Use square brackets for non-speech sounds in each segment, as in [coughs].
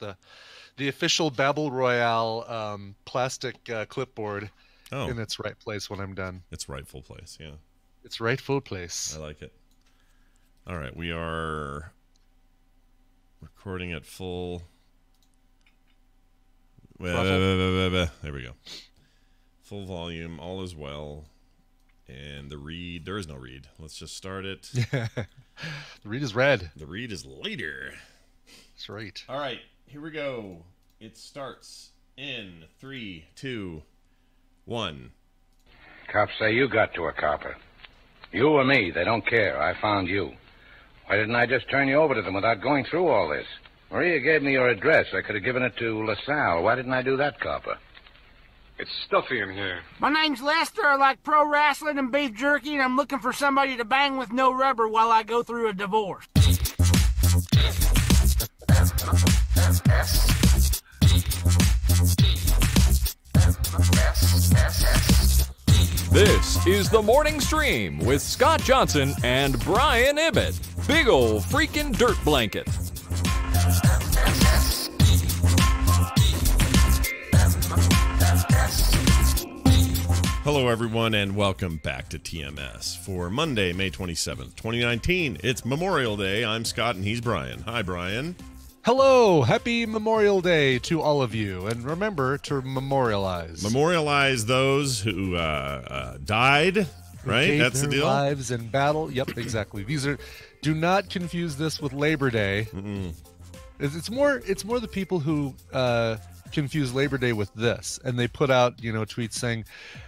the the official Babel Royale um, plastic uh, clipboard Oh, in its right place when I'm done. its rightful place. Yeah, Its rightful place. I like it. All right, we are recording at full. There we go. Full volume. All is well. And the read. There is no read. Let's just start it. [laughs] the read is red. The read is later. That's right. All right, here we go. It starts in three, two, one. Cops say you got to a copper. You or me, they don't care. I found you. Why didn't I just turn you over to them without going through all this? Maria gave me your address. I could have given it to LaSalle. Why didn't I do that, copper? It's stuffy in here. My name's Lester. I like pro wrestling and beef jerky, and I'm looking for somebody to bang with no rubber while I go through a divorce. This is the morning stream with Scott Johnson and Brian Ibbott. Big ol' freaking dirt blanket. Hello, everyone, and welcome back to TMS for Monday, May 27th, 2019. It's Memorial Day. I'm Scott, and he's Brian. Hi, Brian. Hello, happy Memorial Day to all of you, and remember to memorialize. Memorialize those who uh, uh, died, right? That's the their deal. Lives in battle. Yep, exactly. These are. Do not confuse this with Labor Day. It's, it's more. It's more the people who uh, confuse Labor Day with this, and they put out you know tweets saying,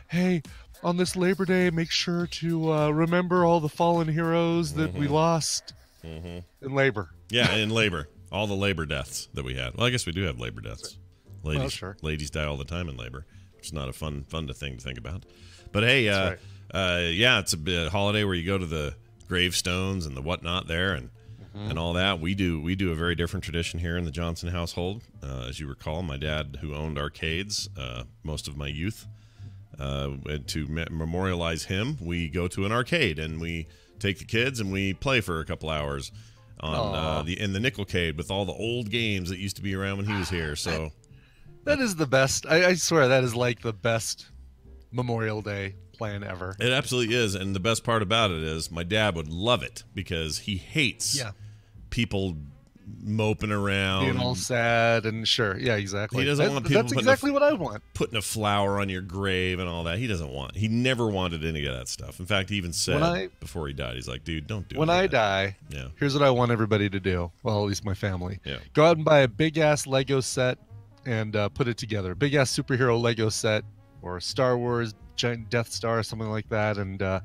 "Hey." On this Labor Day, make sure to uh, remember all the fallen heroes that Mm-hmm. we lost in labor. Yeah, in labor. All the labor deaths that we had. Well, I guess we do have labor deaths. Ladies, Well, sure. ladies die all the time in labor, which is not a fun, fun to thing to think about. But hey, uh, That's uh, yeah, it's a bit holiday where you go to the gravestones and the whatnot there, and Mm-hmm. and all that. We do we do a very different tradition here in the Johnson household. Uh, as you recall, my dad, who owned arcades uh, most of my youth, uh, to me- memorialize him, we go to an arcade and we take the kids and we play for a couple hours on uh, the in the Nickelcade with all the old games that used to be around when he was here. So [sighs] That is the best. I, I swear that is like the best Memorial Day plan ever. it absolutely is. And the best part about it is my dad would love it because he hates Yeah. people moping around. Being all sad and sure, yeah, exactly. He doesn't That- want people That's putting a- exactly what I want. putting a flower on your grave and all that. He doesn't want. He never wanted any of that stuff. In fact, he even said I- before he died, he's like, "Dude, don't do it. When I that." die, Yeah. here's what I want everybody to do. Well, at least my family. Yeah. Go out and buy a big ass Lego set and uh, put it together. Big ass superhero Lego set or Star Wars giant Death Star or something like that, and uh,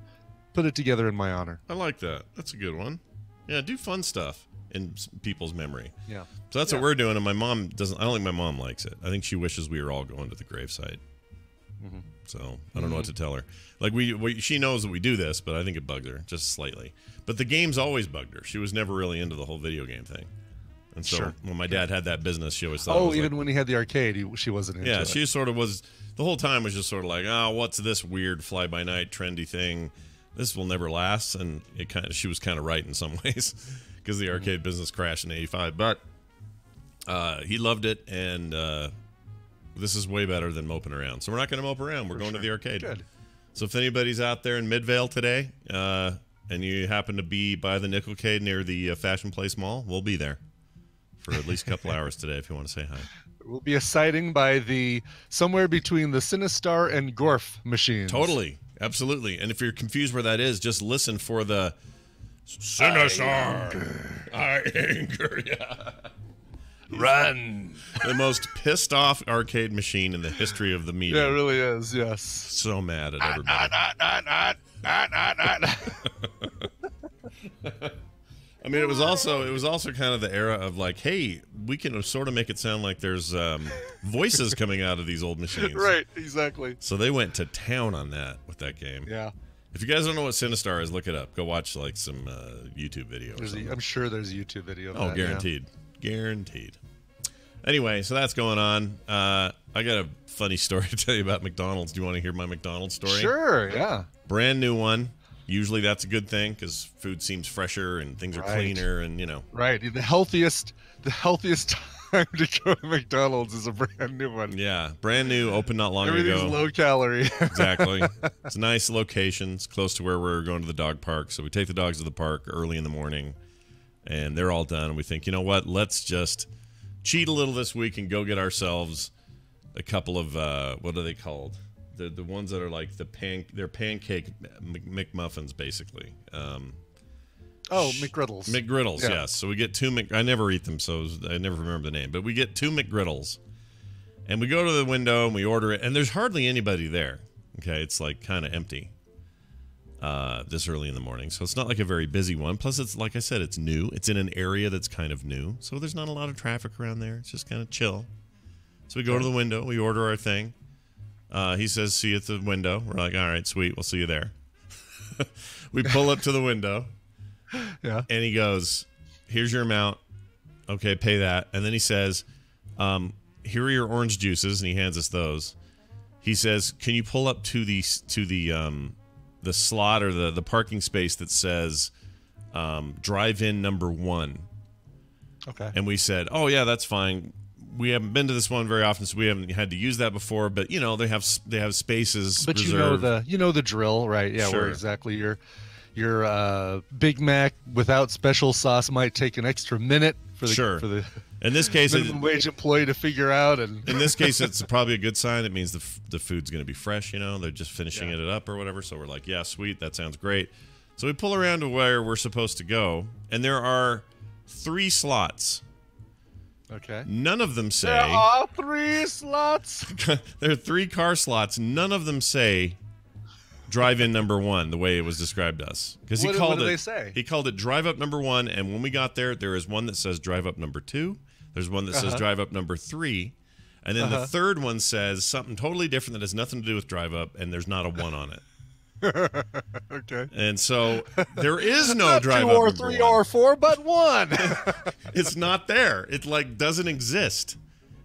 put it together in my honor. I like that. That's a good one. Yeah, do fun stuff in people's memory. Yeah. So that's Yeah. what we're doing, and my mom doesn't. I don't think my mom likes it. I think she wishes we were all going to the gravesite. Mm-hmm. So I don't know what to tell her. Like we, we, she knows that we do this, but I think it bugged her just slightly. But the games always bugged her. She was never really into the whole video game thing. And so Sure. when my dad had that business, she always thought. Oh, was like- even when he had the arcade, he, she wasn't into yeah, it. she sort of was the whole time was just sort of like, oh, what's this weird fly by night trendy thing? This will never last, and it kind of she was kind of right in some [laughs] ways because the arcade business crashed in '85. But uh, he loved it, and uh, this is way better than moping around. So we're not going to mope around. We're going to the arcade. Good. So if anybody's out there in Midvale today, uh, and you happen to be by the Nickelcade near the uh, Fashion Place Mall, we'll be there for at least a couple [laughs] hours today if you want to say hi. We'll be a sighting by the somewhere between the Sinistar and Gorf machines. Totally, absolutely. And if you're confused where that is, just listen for the Sinistar. I anger. Yeah. Run. The most pissed off arcade machine in the history of the medium. Yeah, it really is. Yes. So mad at everybody. [laughs] I mean, it was also it was also kind of the era of like, hey, we can sort of make it sound like there's um, voices coming out of these old machines. [laughs] Right. Exactly. So they went to town on that with that game. Yeah. If you guys don't know what Sinistar is, look it up. Go watch like some uh, YouTube video. Or I'm sure there's a YouTube video. Of oh, that, yeah. guaranteed, guaranteed. Anyway, so that's going on. Uh, I got a funny [laughs] story to tell you about McDonald's. Do you want to hear my McDonald's story? Sure. Yeah. Brand new one. Usually that's a good thing because food seems fresher and things are Right. cleaner and you know. Right. The healthiest. The healthiest [laughs] time to go to McDonald's is a brand new one. Yeah, brand new, open not long Everything's ago. low calorie. [laughs] exactly. It's a nice location. It's close to where we're going to the dog park. So we take the dogs to the park early in the morning, and they're all done. And we think, you know what? Let's just cheat a little this week and go get ourselves a couple of uh, what are they called? The the ones that are like the pan they're pancake McMuffins basically. Um, oh, McGriddles. McGriddles, Yeah. yes. So we get two Mc. I never eat them, so I never remember the name. But we get two McGriddles, and we go to the window and we order it, and there's hardly anybody there. Okay, it's like kind of empty. Uh, this early in the morning, so it's not like a very busy one. Plus, it's like I said, it's new. It's in an area that's kind of new, so there's not a lot of traffic around there. It's just kind of chill. So we go to the window, we order our thing. Uh, he says, "See you at the window." We're like, "All right, sweet, we'll see you there." [laughs] we pull up to the window [laughs] yeah. and he goes, "Here's your amount. Okay, pay that." And then he says, um, "Here are your orange juices," and he hands us those. He says, "Can you pull up to the to the um, the slot or the the parking space that says um, drive-in number one?" Okay. And we said, "Oh yeah, that's fine. We haven't been to this one very often, so we haven't had to use that before. But you know, they have they have spaces. But you know the you know the drill, right? Yeah, Sure. where exactly your your uh, Big Mac without special sauce might take an extra minute for the Sure. for the In this case, it, minimum wage employee to figure out and in this case, it's [laughs] probably a good sign. It means the, f- the food's going to be fresh. You know, they're just finishing Yeah. it up or whatever. So we're like, yeah, sweet, that sounds great. So we pull around to where we're supposed to go, and there are three slots. okay. None of them say. There are three slots. [laughs] there are three car slots. None of them say drive-in number one the way it was described to us because he What- called what do it. they say? He called it drive up number one, and when we got there, there is one that says drive up number two. There's one that says Uh-huh. drive up number three, and then the third one says something totally different that has nothing to do with drive up, and there's not a one on it. [laughs] Okay. And so there is no [laughs] drive two or number three one. or four, but one. [laughs] it's not there. It like doesn't exist.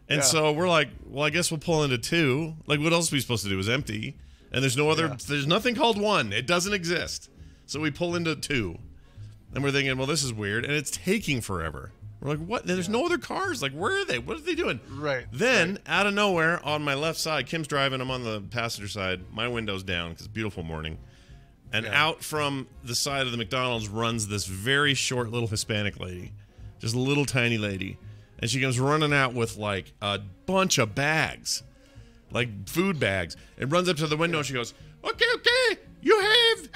And Yeah. so we're like, well, I guess we'll pull into two. Like, what else are we supposed to do? Is empty, and there's no other. Yeah. There's nothing called one. It doesn't exist. So we pull into two, and we're thinking, well, this is weird, and it's taking forever. We're like, what? There's no other cars. Like, where are they? What are they doing? Right, Then, out of nowhere, on my left side, Kim's driving. I'm on the passenger side. My window's down because it's a beautiful morning. And Yeah. out from the side of the McDonald's runs this very short little Hispanic lady, just a little tiny lady, and she comes running out with like a bunch of bags, like food bags, and runs up to the window. and She goes, "Okay, okay, you have,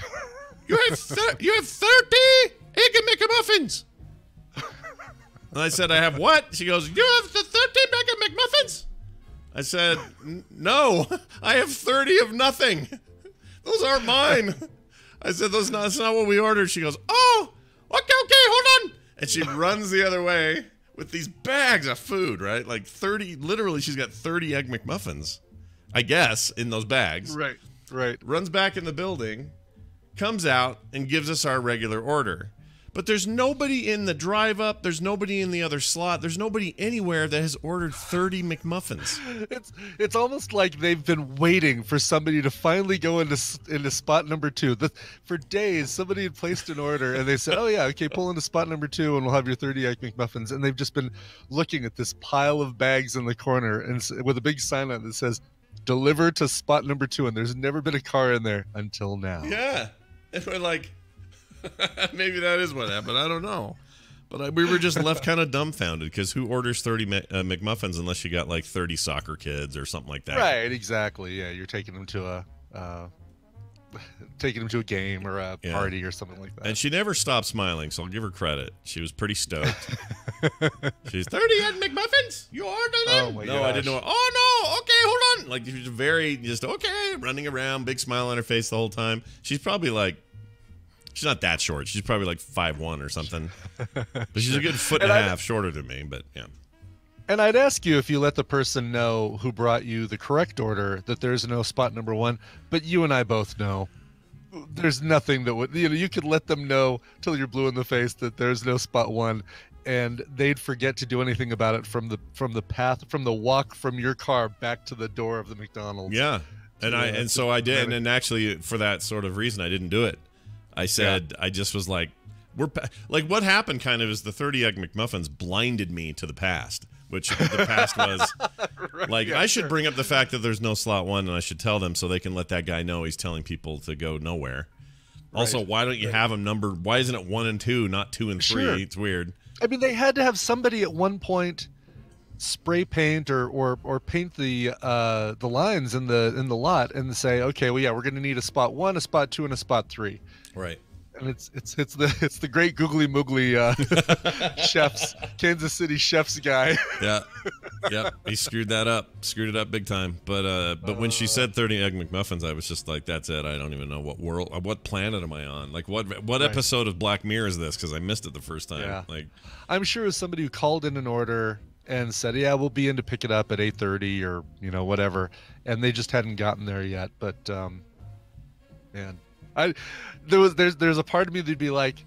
you have, thir- you have thirty egg and McMuffins." And I said, "I have what?" She goes, "You have the thirty egg McMuffins." I said, "No, I have thirty of nothing." Those aren't mine. I said, Those not, that's not what we ordered. She goes, Oh, okay, okay, hold on. And she runs the other way with these bags of food, right? Like 30, literally, she's got 30 Egg McMuffins, I guess, in those bags. right. Right. Runs back in the building, comes out, and gives us our regular order. But there's nobody in the drive up. There's nobody in the other slot. There's nobody anywhere that has ordered 30 McMuffins. [laughs] It's it's almost like they've been waiting for somebody to finally go into into spot number two. The, for days, somebody had placed an order and they said, "Oh yeah, okay, pull into spot number two, and we'll have your thirty egg McMuffins." And they've just been looking at this pile of bags in the corner and with a big sign on it that says, "Deliver to spot number two. And there's never been a car in there until now. Yeah. And we're like, [laughs] maybe that is what happened. I don't know. But I, we were just left kind of dumbfounded because who orders 30 Mc- uh, McMuffins unless you got like 30 soccer kids or something like that? Right, exactly. Yeah, you're taking them to a. Uh, [laughs] taking them to a game or a Yeah. party or something like that. And she never stopped smiling, so I'll give her credit. She was pretty stoked. [laughs] She's 30 egg McMuffins? You ordered them? Oh, my no, I didn't know. Oh, no. Okay, hold on. Like, she was very just, okay, running around, big smile on her face the whole time. She's probably like, she's not that short. She's probably like five one or something. [laughs] But she's a good foot and, And a half shorter than me, but yeah. And I'd ask you if you let the person know who brought you the correct order that there's no spot number one, but you and I both know there's nothing that would you know you could let them know till you're blue in the face that there's no spot one and they'd forget to do anything about it from the from the path from the walk from your car back to the door of the McDonald's. Yeah. And I Yeah, and so I did and, and actually for that sort of reason I didn't do it. I said I just was like we're pa- like what happened kind of is the 30 egg McMuffins blinded me to the past. which the past [laughs] was. like I should bring up the fact that there's no slot one, and I should tell them so they can let that guy know he's telling people to go nowhere. Also, Right. why don't you have them numbered? Why isn't it one and two, not two and three? Sure. It's weird. I mean, they had to have somebody at one point spray paint or or or paint the uh the lines in the in the lot and say, okay, well, yeah, we're going to need a spot one, a spot two, and a spot three. Right. And it's it's it's the [laughs] it's the great googly moogly uh, [laughs] chefs Kansas City chefs guy. [laughs] Yeah. yep. He screwed that up. Screwed it up big time. But uh but when she said 30 egg McMuffins, I was just like, that's it. I don't even know what world uh, what planet am I on? Like what what Right. episode of Black Mirror is this cuz I missed it the first time. Yeah. Like I'm sure it was somebody who called in an order and said, "Yeah, we'll be in to pick it up at 8:30 or you know whatever," and they just hadn't gotten there yet. But um, man, I there was there's there's a part of me that'd be like,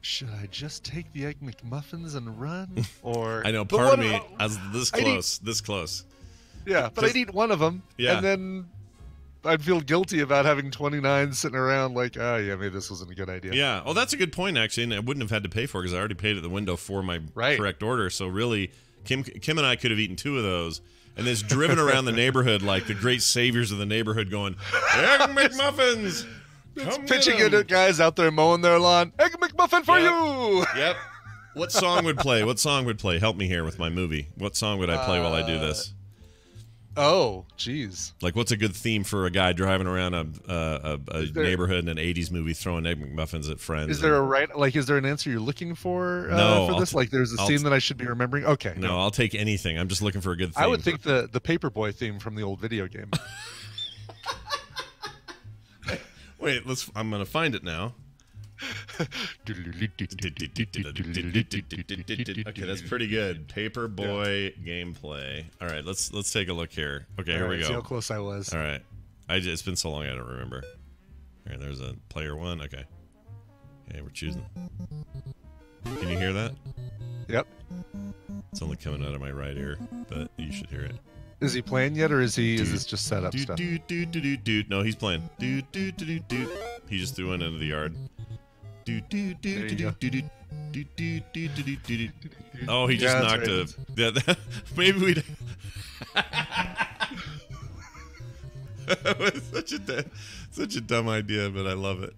should I just take the egg McMuffins and run? [laughs] Or I know part of me I was this I need- close, this close. yeah, but I'd eat one of them, Yeah. and then. I'd feel guilty about having 29 sitting around like, oh yeah, maybe this wasn't a good idea. Yeah. Oh, that's a good point actually, and I wouldn't have had to pay for it because I already paid at the window for my Right. correct order. So really, Kim Kim and I could have eaten two of those, and then driven around the [laughs] neighborhood like the great saviors of the neighborhood, going egg [laughs] McMuffins. Come Pitching get it 'em." at guys out there mowing their lawn. Egg McMuffin for Yep. you! Yep. What song would play? What song would play? Help me here with my movie. What song would I play while I do this? Oh, jeez. Like, what's a good theme for a guy driving around a a, a, a there- neighborhood in an '80s movie throwing egg McMuffins at friends? Is there a right like is there an answer you're looking for uh, No, for I'll this? t- like there's a I'll scene t- that I should be remembering? Okay. No, I'll take anything. I'm just looking for a good theme. I would think the the Paperboy theme from the old video game. [laughs] Wait, let's. I'm gonna find it now. Okay, that's pretty good. Paper Paperboy gameplay. All right, let's let's take a look here. Okay, here All we go. See how close I was. All right, I just, it's been so long I don't remember. All right, there's a player one. Okay, okay, we're choosing. Can you hear that? Yep. It's only coming out of my right ear, but you should hear it. Is he playing yet, or is he? Dude, is this just set up dude, stuff? Dude, dude, dude, dude, dude. No, he's playing. Dude, dude, dude, dude. He just threw one into the yard. Oh, he just yeah, knocked right. a. Yeah, maybe we'd. such a such a dumb idea, but I love it.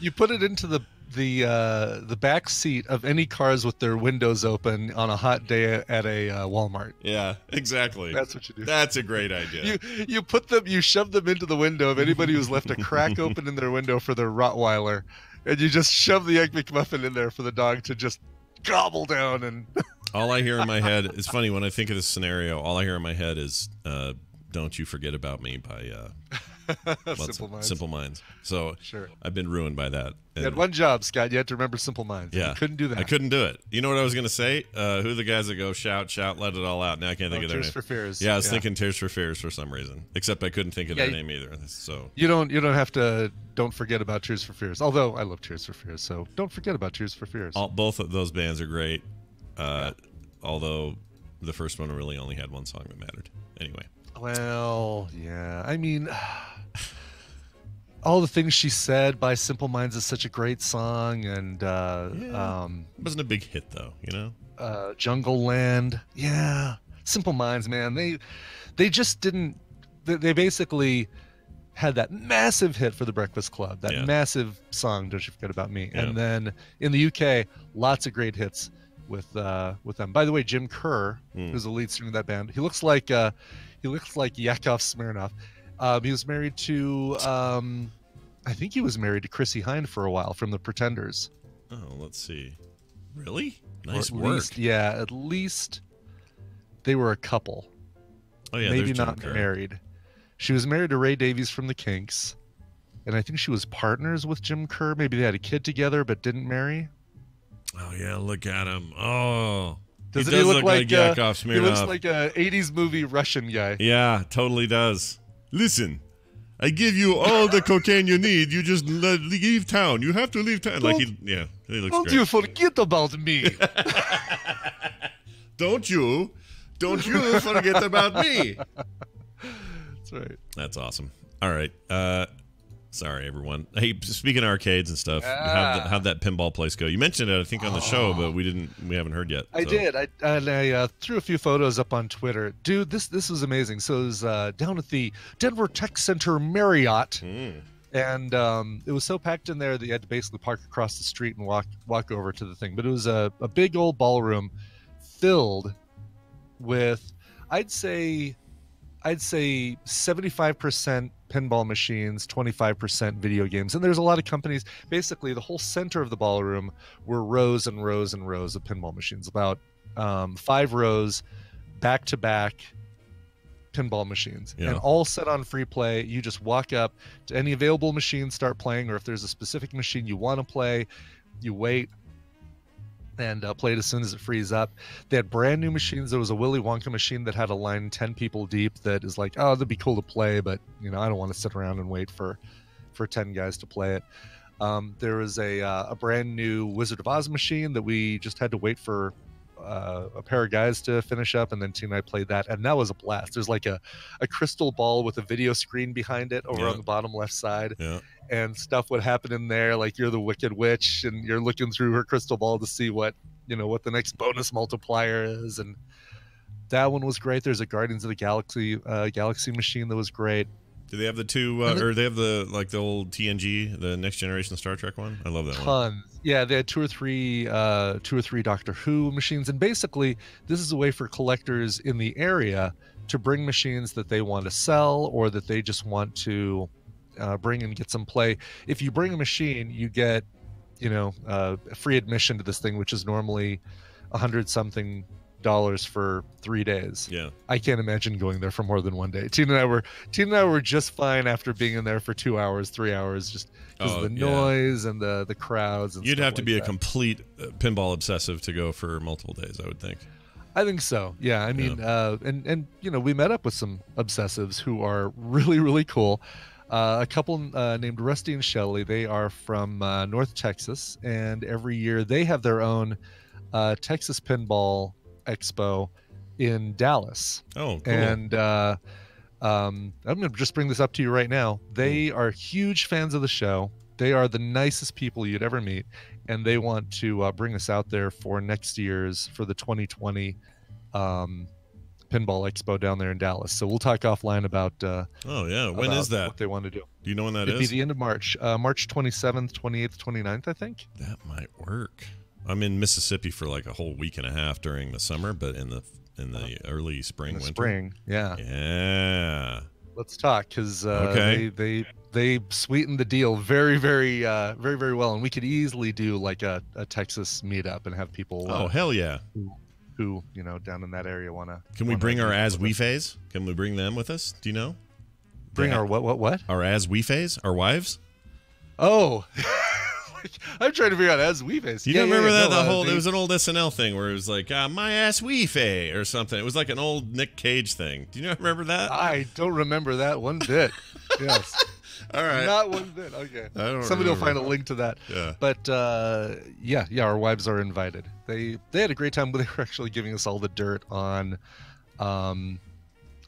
You put it into the the uh, the back seat of any cars with their windows open on a hot day at a uh, Walmart. Yeah, exactly. That's what you do. That's a great [laughs] idea. You you put them you shove them into the window of anybody who's left a crack [laughs] open in their window for their Rottweiler, and you just shove the egg McMuffin in there for the dog to just gobble down and All I hear in my [laughs] head it's funny when I think of this scenario. All I hear in my head is uh, "Don't You Forget About Me" by uh, [laughs] Simple? Minds. Simple Minds. So Sure. I've been ruined by that. You had one job, Scott. You had to remember Simple Minds. yeah, you couldn't do that. I couldn't do it. You know what I was gonna say? Uh, who are the guys that go shout, shout, let it all out? Now I can't think Oh, of their Tears name. for Fears. Yeah, I was Yeah. thinking Tears for Fears for some reason. Except I couldn't think of Yeah, their name either. So You don't you don't have to don't forget about Tears for Fears. Although I love Tears for Fears, so don't forget about Tears for Fears. all, both of those bands are great. Uh, Although the first one really only had one song that mattered. Anyway. Well, yeah. I mean, [sighs] all the things she said by Simple Minds is such a great song, and uh, Yeah. um, It wasn't a big hit though, you know? uh, Jungle Land. Yeah, Simple Minds, man. They they just didn't. They, they basically had that massive hit for the Breakfast Club. That Yeah. massive song, "Don't You Forget About Me," Yeah. and then in the UK, lots of great hits with uh, with them. By the way, Jim Kerr, Mm. who's the lead singer of that band, he looks like uh, he looks like Yakov Smirnoff. Um, he was married to. Um, I think he was married to Chrissie Hynde for a while from the Pretenders. Oh, let's see. Really? Nice at work. least- yeah, at least they were a couple. oh yeah, maybe not Kerr. married. She was married to Ray Davies from the Kinks, and I think she was partners with Jim Kerr. Maybe they had a kid together but didn't marry. Oh yeah, look at him. Oh, Doesn't he he, does look, like, uh, Yakov he looks like a '80s movie Russian guy? Yeah, totally does. Listen, I give you all the cocaine you need. You just le- leave town. You have to leave town. Like he, yeah, he looks Don't great. you forget about me? [laughs] Don't you? Don't you forget about me. [laughs] That's right. That's awesome. All right. Uh, Sorry, everyone. Hey, speaking of arcades and stuff, how'd, the, how'd that pinball place go? You mentioned it, I think, on the show, but we didn't. We haven't heard yet. I did. I and I uh, threw a few photos up on Twitter. Dude, this this was amazing. So it was uh, down at the Denver Tech Center Marriott, Mm. and um, it was so packed in there that you had to basically park across the street and walk walk over to the thing. But it was a, a big old ballroom filled with, I'd say, I'd say 75% pinball machines, 25% video games. And there's a lot of companies. Basically, the whole center of the ballroom were rows and rows and rows of pinball machines, about um, five rows back to back pinball machines Yeah. and all set on free play you just walk up to any available machine start playing or if there's a specific machine you want to play you wait and uh, play it as soon as it frees up. They had brand new machines. There was a willy wonka machine that had a line 10 people deep that is like oh that'd be cool to play but you know i don't want to sit around and wait for for 10 guys to play it. Um, there was a, uh, a brand new wizard of oz machine that we just had to wait for uh, a pair of guys to finish up and then Tina and I played that and that was a blast. There's like a, a crystal ball with a video screen behind it over Yeah. on the bottom left side Yeah. and stuff would happen in there like you're the wicked witch and you're looking through her crystal ball to see what you know what the next bonus multiplier is and that one was great there's a guardians of the galaxy uh, galaxy machine that was great Do they have the two, uh, or they have the like the old TNG, the Next Generation Star Trek one? I love that one. tons yeah they had two or three uh two or three doctor who machines and basically this is a way for collectors in the area to bring machines that they want to sell or that they just want to uh, bring and get some play if you bring a machine you get you know uh, free admission to this thing which is normally a hundred something dollars for three days Yeah. I can't imagine going there for more than one day. Tina and I were Tina and I were just fine after being in there for two hours, three hours, just because Oh, of the yeah. noise and the the crowds. And You'd have to like be a complete uh, pinball obsessive to go for multiple days, I would think. I think so. Yeah. I mean, uh, and and you know, we met up with some obsessives who are really really cool. Uh, a couple uh, named Rusty and Shelley. They are from uh, North Texas, and every year they have their own uh, Texas Pinball Expo in Dallas. Oh, cool. and uh, um, I'm going to just bring this up to you right now. They Hmm. are huge fans of the show. They are the nicest people you'd ever meet, and they want to uh, bring us out there for next year's for the 2020 um, Pinball Expo down there in Dallas. So we'll talk offline about. Uh, oh, yeah. when is that? What they want to do? Do you know when that It'd is? be the end of March, uh, March 27th, 28th, 29th, I think. That might work. I'm in Mississippi for like a whole week and a half during the summer, but in the in the early spring, In the winter. spring, yeah. Yeah. Let's talk because uh, Okay. they, they they sweetened the deal very very uh, very very well, and we could easily do like a, a Texas meetup and have people uh, Oh hell yeah! who you know down in that area want to. Can we bring our as we phase? Can we bring them with us? Do you know? bring Yeah. our what what what? Our as we phase? Our wives? Oh, [laughs] [laughs] I'm trying to figure out as we face. You Yeah, don't yeah, remember yeah, that? no, the uh, whole it was an old SNL thing where it was like uh, my ass we fay or something. It was like an old Nick Cage thing. Do you not remember that? I don't remember that one bit. [laughs] yes, All right. not one bit. Okay, I don't somebody will find a link to that. Yeah. But uh, yeah, yeah, our wives are invited. They they had a great time. But they were actually giving us all the dirt on, um,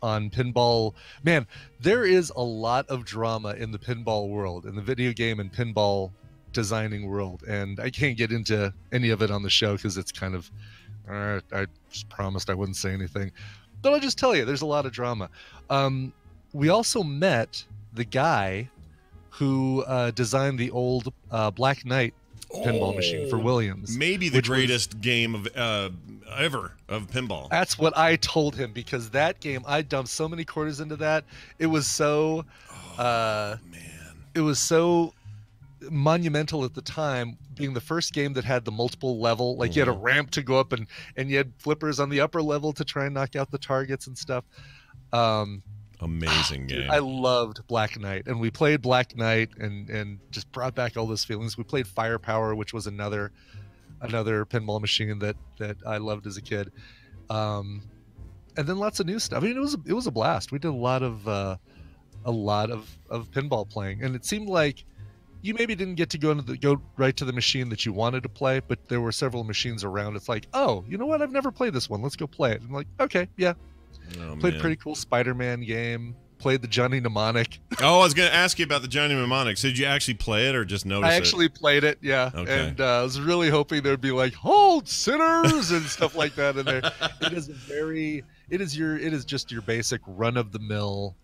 on pinball. Man, there is a lot of drama in the pinball world, in the video game and pinball designing world, and I can't get into any of it on the show because it's kind of. Uh, I just promised I wouldn't say anything, but I'll just tell you, there's a lot of drama. Um, we also met the guy who uh, designed the old uh, Black Knight pinball machine for Oh, Williams. Maybe the which was- greatest game of uh, ever of pinball. That's what I told him because that game, I dumped so many quarters into that. It was so, uh, Man. it was so monumental at the time, being the first game that had the multiple level. Like you had a Mhm. ramp to go up, and and you had flippers on the upper level to try and knock out the targets and stuff. Um, Amazing Dude, game. I loved Black Knight, and we played Black Knight, and and just brought back all those feelings. We played Firepower, which was another another pinball machine that that I loved as a kid, um, and then lots of new stuff. I mean, it was it was a blast. We did a lot of uh, a lot of of pinball playing, and it seemed like you maybe didn't get to go into the go right to the machine that you wanted to play, but there were several machines around. It's like, oh, you know what? I've never played this one. Let's go play it. I'm like, okay, yeah, oh, played man. pretty cool Spider-Man game. played the Johnny Mnemonic. [laughs] Oh, I was going to ask you about the Johnny Mnemonic. So did you actually play it or just notice I it? actually played it, yeah, Okay. and uh, I was really hoping there'd be like "Hold sinners" and stuff like that in there. [laughs] It is a very, it is your, it is just your basic run of the mill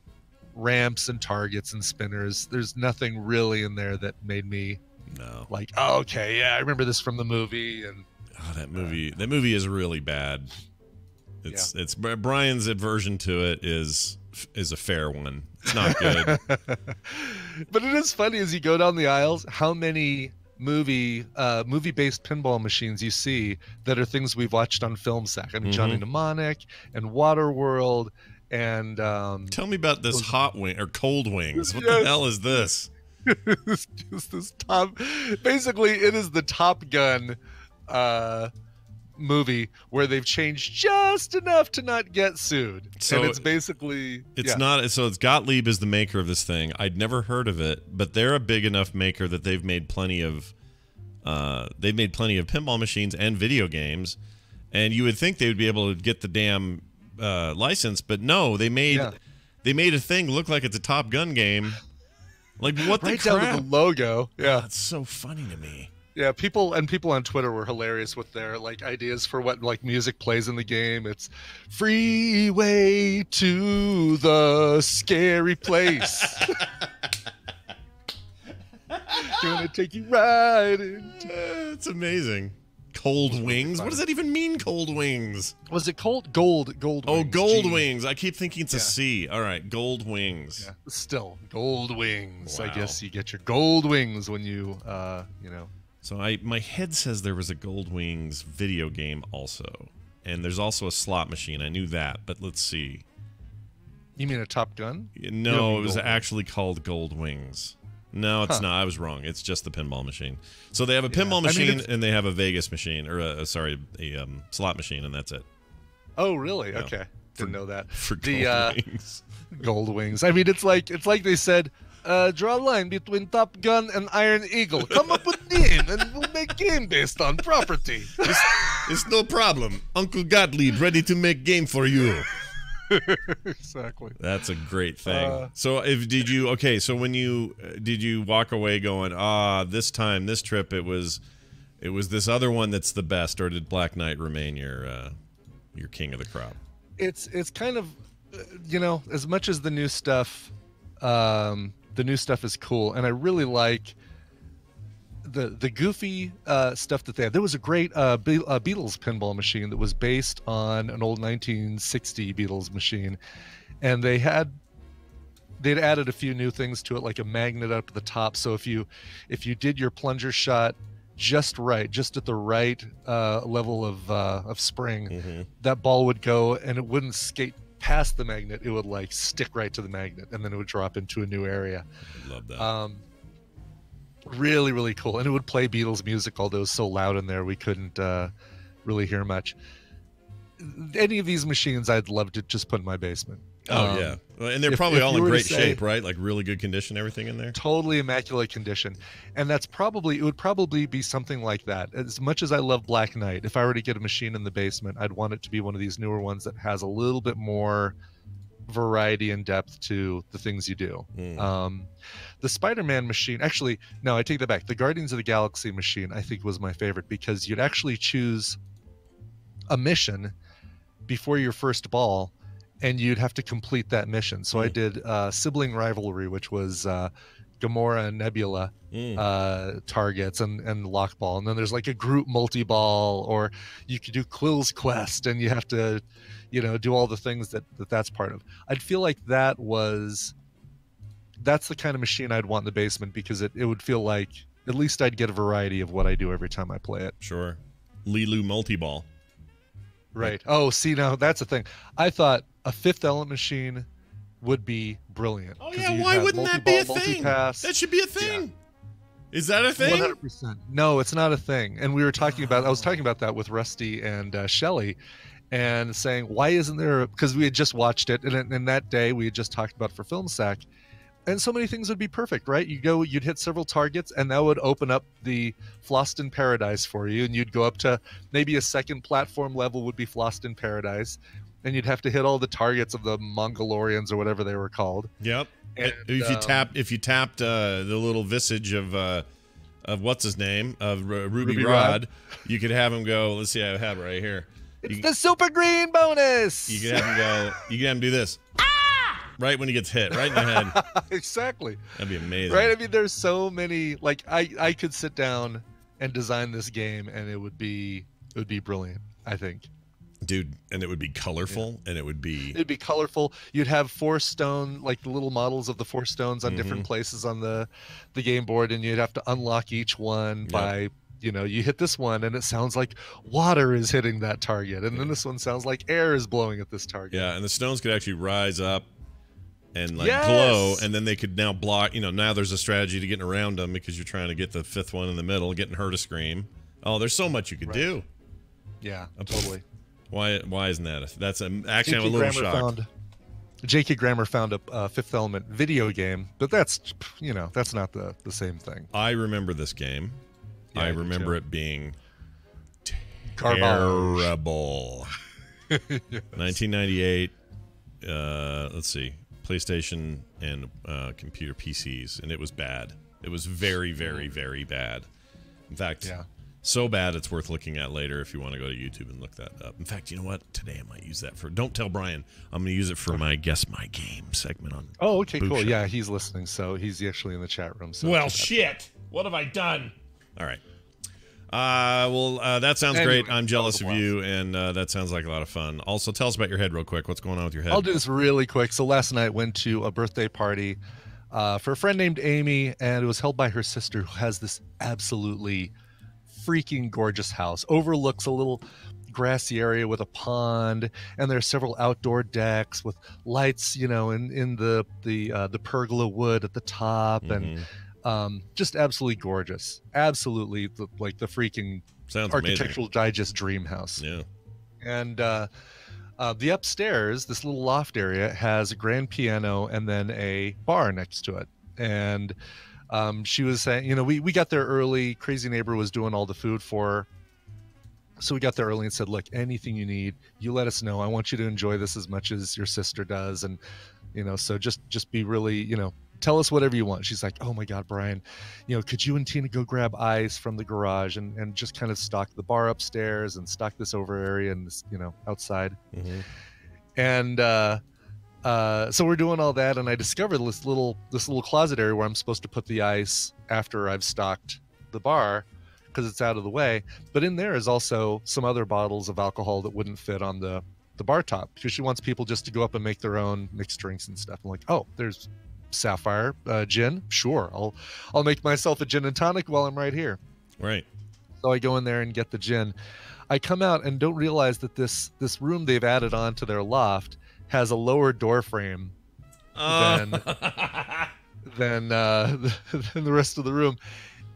ramps and targets and spinners. There's nothing really in there that made me No. like, oh, okay, yeah, I remember this from the movie, and Oh, that movie. That movie is really bad. It's it's Brian's aversion to it is is a fair one. It's not good. [laughs] but it is funny as you go down the aisles how many movie uh movie based pinball machines you see that are things we've watched on film sack i mean johnny Mhm. mnemonic and waterworld and um Tell me about this hot wing or cold wings. What the hell is this? [laughs] it's just this top basically it is the top gun uh movie where they've changed just enough to not get sued So and it's basically It's yeah. not so. It's Gottlieb is the maker of this thing. I'd never heard of it, but they're a big enough maker that they've made plenty of. Uh, they've made plenty of pinball machines and video games, and you would think they would be able to get the damn uh, license, but no, they made Yeah. they made a thing look like it's a Top Gun game. Like what right the crap? the logo yeah it's so funny to me. Yeah, people and people on Twitter were hilarious with their like ideas for what like music plays in the game. It's freeway to the scary place. [laughs] Gonna take you right into. It's amazing. Cold wings. What does that even mean? Cold wings. Was it cold? Gold, gold. Oh, wings, gold G. wings. I keep thinking it's a Yeah. C. All right, gold wings. Yeah, still gold wings. I guess you get your gold wings when you, uh, you know. So I my head says there was a Gold Wings video game also. And there's also a slot machine. I knew that, but let's see. You mean a Top Gun? No, it was Gold Wings. actually called Gold Wings. No, it's Huh. not. I was wrong. It's just the pinball machine. So they have a pinball I mean, machine and they have a Vegas machine or a, sorry, a um, slot machine and that's it. Oh, really? No. Okay, didn't know that. For The, Gold uh, Wings. [laughs] gold wings. I mean, it's like it's like they said, uh, draw a line between Top Gun and Iron Eagle. Come up with name, and we'll make game based on property. it's no problem. Uncle Gottlieb ready to make game for you. [laughs] exactly. That's a great thing. Uh, so, if did you okay? So when you did you walk away going, ah, this time, this trip, it was, it was this other one that's the best, or did Black Knight remain your, uh, your king of the crop? It's it's kind of, uh, you know, as much as the new stuff, um, the new stuff is cool, and I really like. The, the goofy uh, stuff that they had. There was a great uh, Be- uh, Beatles pinball machine that was based on an old 1960 Beatles machine, and they had they'd added a few new things to it like a magnet up at the top so if you if you did your plunger shot just right just at the right uh, level of uh, of spring Mm-hmm. that ball would go and it wouldn't skate past the magnet it would like stick right to the magnet and then it would drop into a new area Love that. um really really cool. And it would play beatles music although it was so loud in there we couldn't uh really hear much. Any of these machines i'd love to just put in my basement. Oh Um, yeah, and they're if- probably if all in great say- shape, right? Like really good condition, everything in there. totally immaculate condition. And that's probably it would probably be something like that. As much as i love black knight if i were to get a machine in the basement i'd want it to be one of these newer ones that has a little bit more variety and depth to the things you do Mm. um, the spider-man machine actually no i take that back the guardians of the galaxy machine i think was my favorite because you'd actually choose a mission before your first ball and you'd have to complete that mission so i Mm. did uh, sibling rivalry which was uh, gamora and nebula Mm. uh, targets and and lock ball and then there's like a group multi-ball or you could do quill's quest and you have to you know do all the things that, that that's part of i'd feel like that was that's the kind of machine i'd want in the basement because it, it would feel like at least i'd get a variety of what i do every time i play it Sure. Lilu multi-ball. right oh see now that's the thing i thought a fifth element machine would be brilliant Oh yeah, why wouldn't that be a thing? That should be a thing. Is that a thing? 100%. No, it's not a thing. And we were talking about, I was talking about that with Rusty and uh, Shelly and saying, why isn't there, because we had just watched it. And in that day, we had just talked about for Film Sack. And so many things would be perfect, right? You go, you'd hit several targets, and that would open up the Floston Paradise for you. And you'd go up to maybe a second platform level would be Floston Paradise. and you'd have to hit all the targets of the Mongolorians or whatever they were called. Yep. And, if you um, tap, if you tapped uh, the little visage of uh, of what's his name of Ruby, Ruby Rod, Rod. you could have him go. Let's see, I have it right here. It's You, the super green bonus. you can have him go. You could have him do this. Ah! Right when he gets hit, right in the head. [laughs] exactly. That'd be amazing. Right? I mean, there's so many. Like, I I could sit down and design this game, and it would be it would be brilliant. I think dude and it would be colorful and it would be it'd be colorful. You'd have four stone, like the little models of the four stones on Mm-hmm. different places on the the game board, and you'd have to unlock each one by. You know, you hit this one and it sounds like water is hitting that target, and then this one sounds like air is blowing at this target. yeah and the stones could actually rise up and like Yes! glow and then they could now block you know now there's a strategy to getting around them because you're trying to get the fifth one in the middle getting her to scream oh there's so much you could Right. do Yeah, totally. why why isn't that a, that's a, actually i'm a little Grammer shocked Found, J.K. Grammer found a uh, Fifth Element video game, but that's you know that's not the the same thing. i remember this game Yeah, i I remember it being Garbage. terrible [laughs] 1998 uh let's see playstation and uh computer pcs and it was bad it was very very very bad in fact Yeah. so bad it's worth looking at later if you want to go to youtube and look that up in fact you know what today i might use that for don't tell brian i'm gonna use it for my guess my game segment on Oh, okay, Boot cool. Shop. Yeah, he's listening, so he's actually in the chat room. So well shit what have i done all right uh, well, uh, that sounds Anyway, great. I'm jealous of you, and uh, that sounds like a lot of fun. Also, tell us about your head real quick. What's going on with your head? I'll do this really quick. So last night went to a birthday party uh, for a friend named Amy, and it was held by her sister, who has this absolutely freaking gorgeous house. Overlooks a little grassy area with a pond, and there are several outdoor decks with lights, you know, in in the the uh, the pergola wood at the top, and Mhm. Um, just absolutely gorgeous. Absolutely, the, like the freaking Sounds amazing. architectural digest dream house Yeah. and uh, uh, the upstairs, this little loft area, has a grand piano and then a bar next to it. And um, she was saying, you know, we, we got there early. Crazy neighbor was doing all the food for her. So we got there early and said, look, anything you need, you let us know. I want you to enjoy this as much as your sister does. And, you know, so just, just be really, you know, tell us whatever you want. She's like, oh my God, Brian, you know, could you and Tina go grab ice from the garage and, and just kind of stock the bar upstairs and stock this over area and this, you know, outside. Mhm. And uh, uh, so we're doing all that, and I discovered this little this little closet area where I'm supposed to put the ice after I've stocked the bar because it's out of the way. But in there is also some other bottles of alcohol that wouldn't fit on the the bar top because she wants people just to go up and make their own mixed drinks and stuff. I'm like, oh, there's sapphire uh, gin. Sure, I'll I'll make myself a gin and tonic while I'm right here. Right. So I go in there and get the gin. I come out and don't realize that this this room they've added on to their loft has a lower door frame than [laughs] than uh, [laughs] than the rest of the room.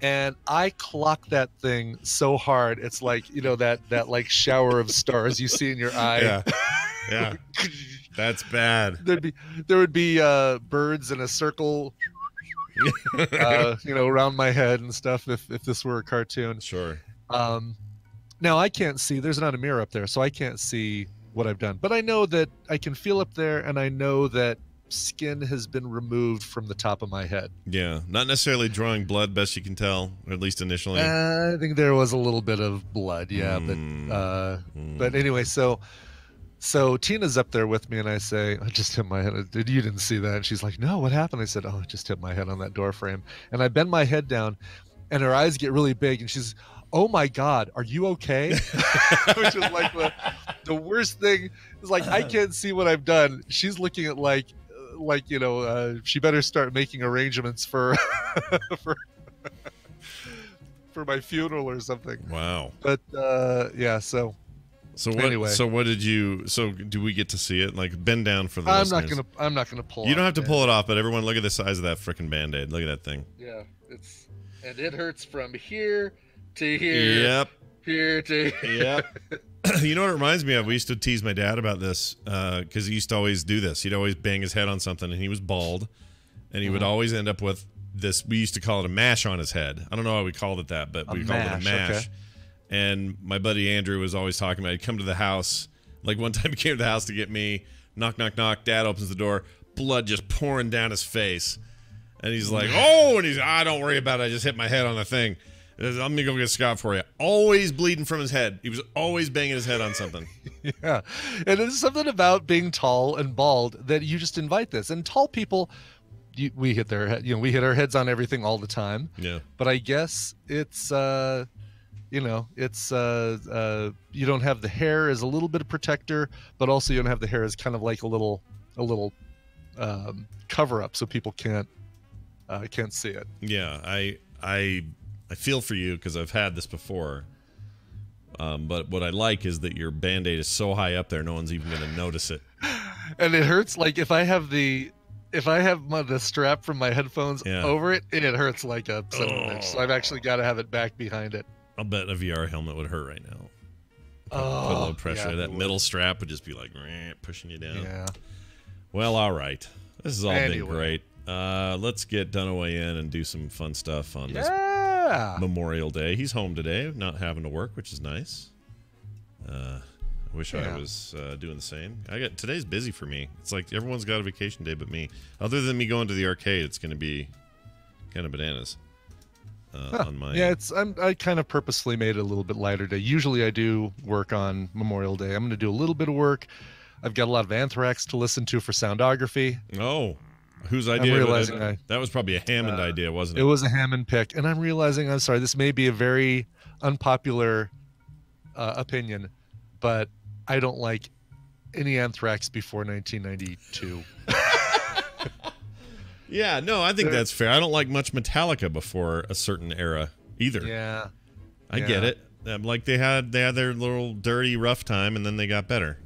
And I clock that thing so hard, it's like you know that that like shower of stars you see in your eye. yeah. [laughs] Yeah. That's bad. There'd be there would be uh, birds in a circle, [laughs] uh, you know, around my head and stuff. If if this were a cartoon, Sure. Um, now I can't see. There's not a mirror up there, so I can't see what I've done. But I know that I can feel up there, and I know that skin has been removed from the top of my head. Yeah. Not necessarily drawing blood, best you can tell, or at least initially. Uh, I think there was a little bit of blood, yeah. Mm. But uh, Mm. but anyway, so so Tina's up there with me, and I say, I just hit my head. Did you didn't see that? And she's like, No, what happened? I said, Oh, I just hit my head on that door frame, and I bend my head down, and her eyes get really big, and she's. Oh my God, are you okay? [laughs] Which is like the, the worst thing. It's like I can't see what I've done. She's looking at like, uh, like you know, uh, she better start making arrangements for, [laughs] for, for my funeral or something. wow. But uh, yeah, so So what? Anyway. So what did you? So do we get to see it? Like bend down for the I'm not gonna. I'm not gonna pull. You don't have to pull it off, but everyone, look at the size of that freaking band aid. Look at that thing. Yeah, it's and it hurts from here to here, Yep. here to [laughs] Yep. [coughs] you know what it reminds me of? We used to tease my dad about this because he used to always do this. He'd always bang his head on something, and he was bald, and he would Uh-huh. always end up with this. We used to call it a mash on his head. I don't know why we called it that, but A we called it a mash, mash. okay. And my buddy Andrew was always talking about. He'd come to the house Like one [laughs] time he came to the house to get me. Knock, knock, knock. Dad opens the door. Blood just pouring down his face. And he's like, [laughs] oh, and he's, ah, don't worry about it. I just hit my head on the thing. I'm going to go get Scott for you. Always bleeding from his head. He was always banging his head on something. [laughs] yeah. And there's something about being tall and bald that you just invite this. And tall people, you, we hit their head, you know, we hit our heads on everything all the time. Yeah. But I guess it's, uh, you know, it's, uh, uh, you don't have the hair as a little bit of protector, but also you don't have the hair as kind of like a little, a little, um, cover up so people can't, uh, can't see it. Yeah. I, I, I feel for you because I've had this before. Um, but what I like is that your band aid is so high up there, no one's even going to notice it. [laughs] And it hurts. Like if I have the, if I have my, the strap from my headphones Yeah. over it, and it hurts like a of. So I've Oh. actually got to have it back behind it. I'll bet a VR helmet would hurt right now. Put a Oh, little pressure. yeah, that would. middle strap would just be like pushing you down. Yeah. Well, all right. This has all been great. Uh, let's get Dunaway in and do some fun stuff on this Memorial Day. He's home today, not having to work, which is nice. Uh, I wish Yeah. I was uh, doing the same. I got today's busy for me. It's like everyone's got a vacation day but me. Other than me going to the arcade, it's going to be kind of bananas uh, Huh. on my. Yeah, it's I'm, I kind of purposely made it a little bit lighter day. Usually I do work on Memorial Day. I'm going to do a little bit of work. I've got a lot of Anthrax to listen to for soundography. Oh, whose idea? realizing that, I- that was probably a Hammond Uh, idea, wasn't it? It was a Hammond pick, and I'm realizing I'm sorry. This may be a very unpopular uh, opinion, but I don't like any Anthrax before 1992. [laughs] Yeah, no, I think that's fair. I don't like much Metallica before a certain era either. Yeah, I get it. Um, like they had they had their little dirty rough time and then they got better.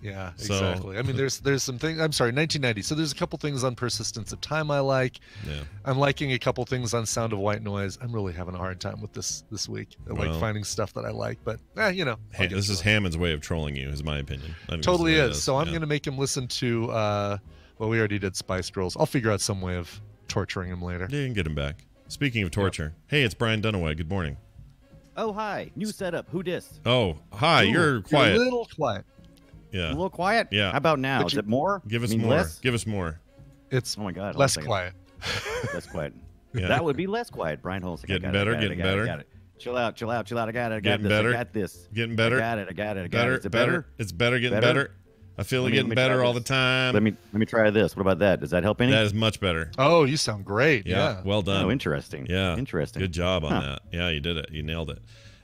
yeah, So- exactly. I mean, there's there's some things. I'm sorry, 1990. So there's a couple things on Persistence of Time I like. Yeah. I'm liking a couple things on Sound of White Noise. I'm really having a hard time with this this week. I like finding stuff that I like, but eh, you know, get this is. Hammond's way of trolling you, is my opinion. I this totally is. way it is. So I'm yeah. gonna make him listen to. uh Well, we already did Spice Girls. I'll figure out some way of torturing him later. Yeah, you can get him back. Speaking of torture, hey, it's Brian Dunaway. Good morning. Oh, hi. New setup. Who dis? Oh, hi. Ooh, you're quiet. a little quiet. Yeah. A little quiet? Yeah. How about now? But Is you- it more? Give us more. Less? Give us more. It's Oh, my God. hold on a less quiet. Less [laughs] quiet. Yeah. That would be less quiet. Brian Holmes. I Getting got it, I better, got getting got it, I better. got it. Chill out, chill out, chill out. I got it. I got Getting this. better. I got this. Getting better. I got it. I got it. I got better, it. Is it better. better? It's better getting Better? better. I feel Let it me- getting let me try better all the time. Let me let me try this. What about that? Does that help any? that is much better. Oh, you sound great. Yeah. Yeah. Well done. oh, interesting. Yeah. Interesting. Good job on Huh. that. Yeah, you did it. You nailed it.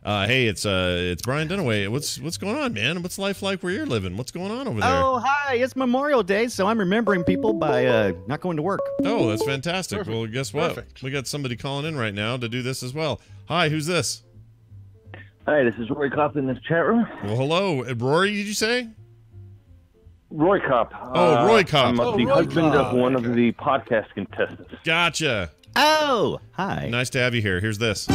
Uh, hey, it's uh, it's Brian Dunaway. What's what's going on, man? What's life like where you're living? What's going on over there? Oh, hi. It's Memorial Day, so I'm remembering people by uh, not going to work. Oh, that's fantastic. Perfect. Well, guess what? Perfect. We got somebody calling in right now to do this as well. Hi, who's this? Hi, this is Rory Kopp in this chat room. Well, hello, Uh, Rory. Did you say? Roy Kopp. Oh, Roy Kopp. I'm uh, Oh, the Roy husband Kopp. of one of the podcast contestants. Gotcha. Oh, hi. Nice to have you here. Here's this.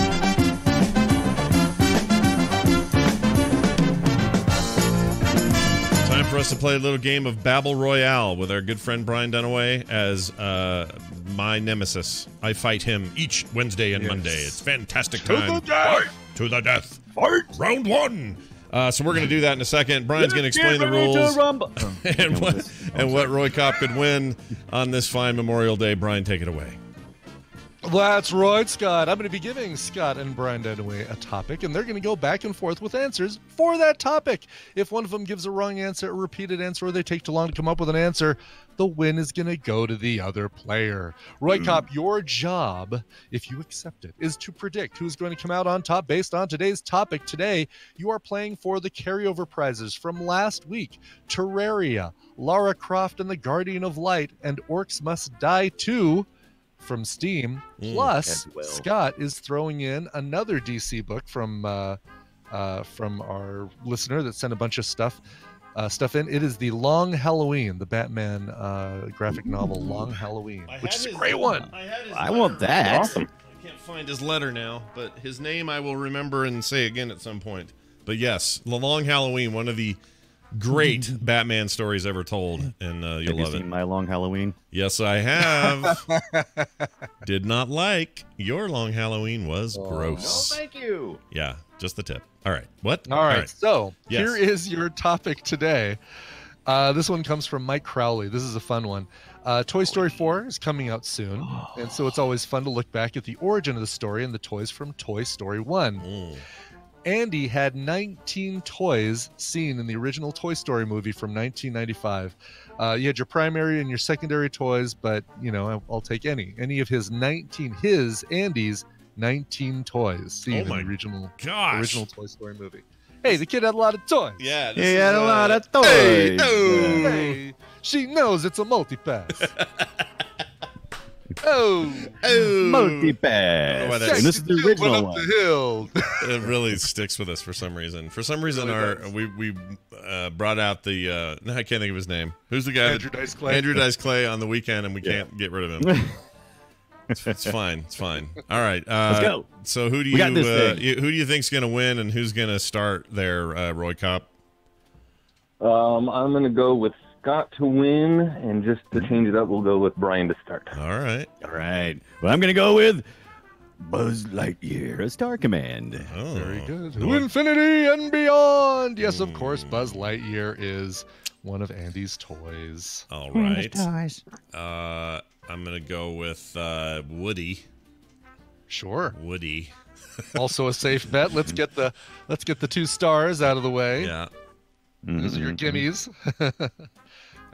Time for us to play a little game of Babel Royale with our good friend Brian Dunaway as uh, my nemesis. I fight him each Wednesday and Yes. Monday. It's fantastic To time. the death! To the death. Fight. Round one. Uh, so we're going to do that in a second. Brian's going to explain the rules [laughs] and what and what Roy Kopp could win on this fine Memorial Day. Brian, take it away. That's right, Scott. I'm going to be giving Scott and Brian Dunaway a topic, and they're going to go back and forth with answers for that topic. If one of them gives a wrong answer, a repeated answer, or they take too long to come up with an answer, the win is going to go to the other player. Roy hmm. Kopp, your job, if you accept it, is to predict who's going to come out on top based on today's topic. Today, you are playing for the carryover prizes from last week Terraria, Lara Croft and the Guardian of Light, and Orcs Must Die 2 from Steam. Mm, Plus, well. Scott is throwing in another DC book from uh, uh, from our listener that sent a bunch of stuff uh, stuff in. It is the Long Halloween, the Batman uh, graphic novel Long Halloween, which is a great one. I, I want that. Awesome. I can't find his letter now, but his name I will remember and say again at some point. But yes, The Long Halloween, one of the great Batman stories ever told, and uh, you'll Have you love it. seen My Long Halloween? Yes, I have. [laughs] Did not like your long Halloween was gross. No, thank you. Yeah, just the tip. All right. What? All right. So Yes. here is your topic today. Uh, this one comes from Mike Crowley. This is a fun one. Uh, Toy Story 4 is coming out soon, and so it's always fun to look back at the origin of the story and the toys from Toy Story 1. Mm. Andy had 19 toys seen in the original Toy Story movie from 1995. Uh, you had your primary and your secondary toys, but you know I'll, I'll take any any of his 19 his Andy's 19 toys seen Oh in my the original Gosh. original Toy Story movie. Hey, the kid had a lot of toys. Yeah. He this had a lot of toys. Hey, oh. Hey, she knows it's a multi-pass. [laughs] oh, Oh. Multi-pass. why And this is the Sexy dude went original one. the hill. [laughs] it really sticks with us for some reason. For some reason, Really our does. we we uh, brought out the uh, no, I can't think of his name. Who's the guy? Andrew that, Dice Clay. Andrew Dice Clay on the weekend, and we can't get rid of him. [laughs] it's, it's fine. It's fine. All right. Uh, Let's go. So who do you, uh, you who do you think's going to win, and who's going to start there, uh, Roy Kopp? Um, I'm going to go with Scott to win, and just to change it up, we'll go with Brian to start. All right. All right. Well, I'm going to go with Buzz Lightyear, a Star Command. Oh, Very good. No, To infinity and beyond. Yes, of course, Buzz Lightyear is one of Andy's toys. All right. Uh, I'm going to go with uh, Woody. Sure. Woody. [laughs] Also a safe bet. Let's get the let's get the two stars out of the way. Yeah. Those are your Mhm. gimmies. [laughs]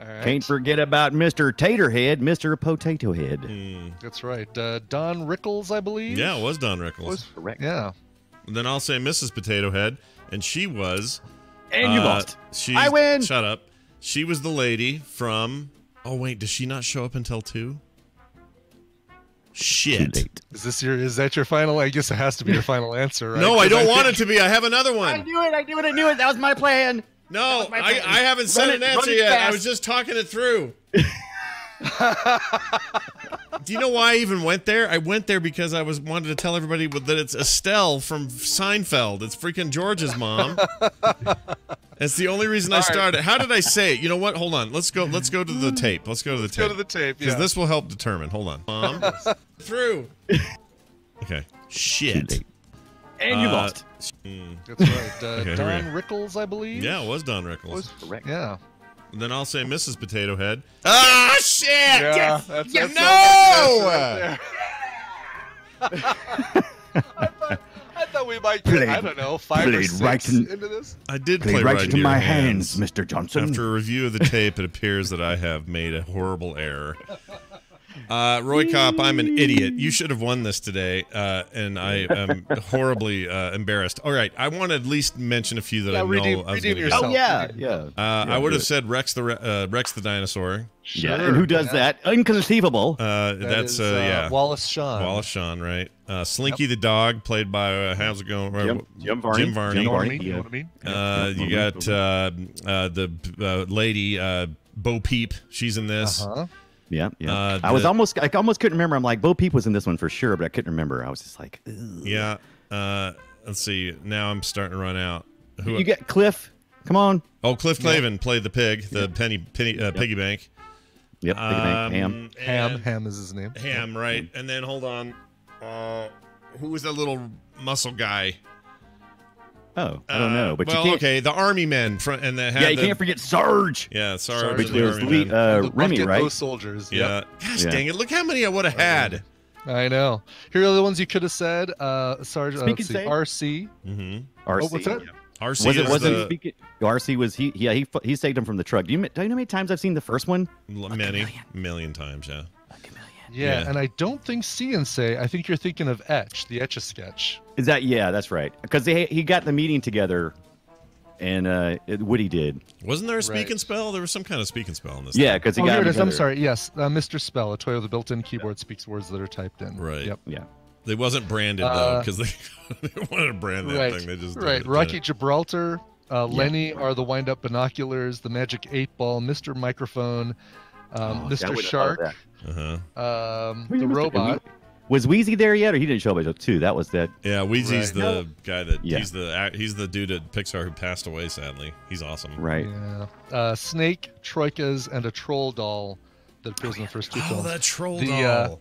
All right. Can't forget about Mr. Taterhead, Mr. Potato Head. Mm. That's right. Uh, Don Rickles, I believe. Yeah, it was Don Rickles. Was- Correct. yeah. And then I'll say Mrs. Potato Head, and she was. And you uh, lost. She, I win. Shut up. She was the lady from. Oh wait, does she not show up until two? Shit. Is this your? Is that your final? I guess it has to be your final answer, right? No, I don't want think- it to be. I have another one. I knew it. I knew it. I knew it. That was my plan. No, I. I haven't said Run an answer run it yet. I was just talking it through. [laughs] Do you know why I even went there? I went there because I was wanted to tell everybody that it's Estelle from Seinfeld. It's freaking George's mom. [laughs] That's the only reason I All right. started. How did I say it? You know what? Hold on. Let's go. Let's go to the tape. Let's go to the Go tape. to the tape. Because Yeah. this will help determine. Hold on. Mom. [laughs] through. Okay. Shit. Late. And you Uh, lost. That's right. Uh, [laughs] Okay, Don Rickles, I believe. Yeah, it was Don Rickles. Was, Correct. yeah. then I'll say Mrs. Potato Head. Ah, shit! Yeah. That's, Yeah, that's no! Right. [laughs] I, thought, I thought we might get, I don't know, five or played six right in- into this. I did Play play right, right into your my hands, Mr. Johnson. After a review of the tape, it appears that I have made a horrible error. [laughs] Uh, Roy Kopp, I'm an idiot. You should have won this today, uh, and I am horribly uh, embarrassed. All right, I want to at least mention a few that Yeah, I know redeem- I was redeem going yourself. oh yeah, yeah. Uh, I would have it. said Rex the uh, Rex the dinosaur. Yeah, Sure. and who does Yeah. that? Inconceivable. Uh, That that's is, uh, yeah, Wallace Shawn. Wallace Shawn, right? Uh, Slinky the dog, played by uh, how's it going? Jim, Jim Varney. Jim Varney. You know what I Varney, mean? You know what I mean? Uh, you got uh, uh, the uh, lady uh, Bo Peep. She's in this. Uh-huh. Yeah, yeah. Uh, I was almost, I almost couldn't remember. I'm like, Bo Peep was in this one for sure, but I couldn't remember. I was just like, Ugh. Yeah. Uh, let's see. Now I'm starting to run out. Who? you get Cliff. Come on. oh, Cliff Clavin played the pig, the penny, penny uh, piggy bank. Yep. Big Bang, Ham. Um, Ham. Ham is his name. Ham, right? And then hold on. Uh, who was that little muscle guy? Oh, I don't Uh, know, but well, you can't. okay, the army men front and the Yeah, you can't forget Sarge, Yeah, Sarge, Sarge which the was army Lee, men. uh, Remy, right? Those soldiers. Yep. Yeah. Gosh Yeah. dang it! Look how many I would have had. I know. Here are the ones you could have said. Uh, Sarge. Uh, Speak let's see. RC. Mm-hmm. RC. Oh, what's that? RC Was it? is Wasn't the, he speaking? RC was he? Yeah, he he saved him from the truck. Do you, do you know how many times I've seen the first one? l- many million times. Yeah. Yeah, Yeah. and I don't think See and Say. I think you're thinking of Etch, the Etch a Sketch. Is that? Yeah, that's right. Because they he got the meeting together, and uh, it, Woody did. Wasn't there a speak Right. and spell? There was some kind of speak and spell in this. Yeah, because he Oh, got here it them is. I'm sorry. Yes, uh, Mr. Spell, a toy with a built-in keyboard, speaks words that are typed in. Right. Yep. Yeah. They wasn't branded though Uh, because they, [laughs] they wanted to brand that Right. thing. They just right. did it. Rocky Gibraltar, uh, Lenny are the wind-up binoculars, the Magic Eight Ball, Mr. Microphone, um, Oh, Mr. would've thought of Shark. Uh-huh. um, the robot. Was Wheezy there yet, or he didn't show up until two? That was that. Yeah, Wheezy's Right. the guy that Yeah. he's the he's the dude at Pixar who passed away. Sadly, he's awesome. Right. Yeah. Uh, Snake, Troikas, and a troll doll that appears in the first two Oh, films. Oh, that troll The, doll. uh,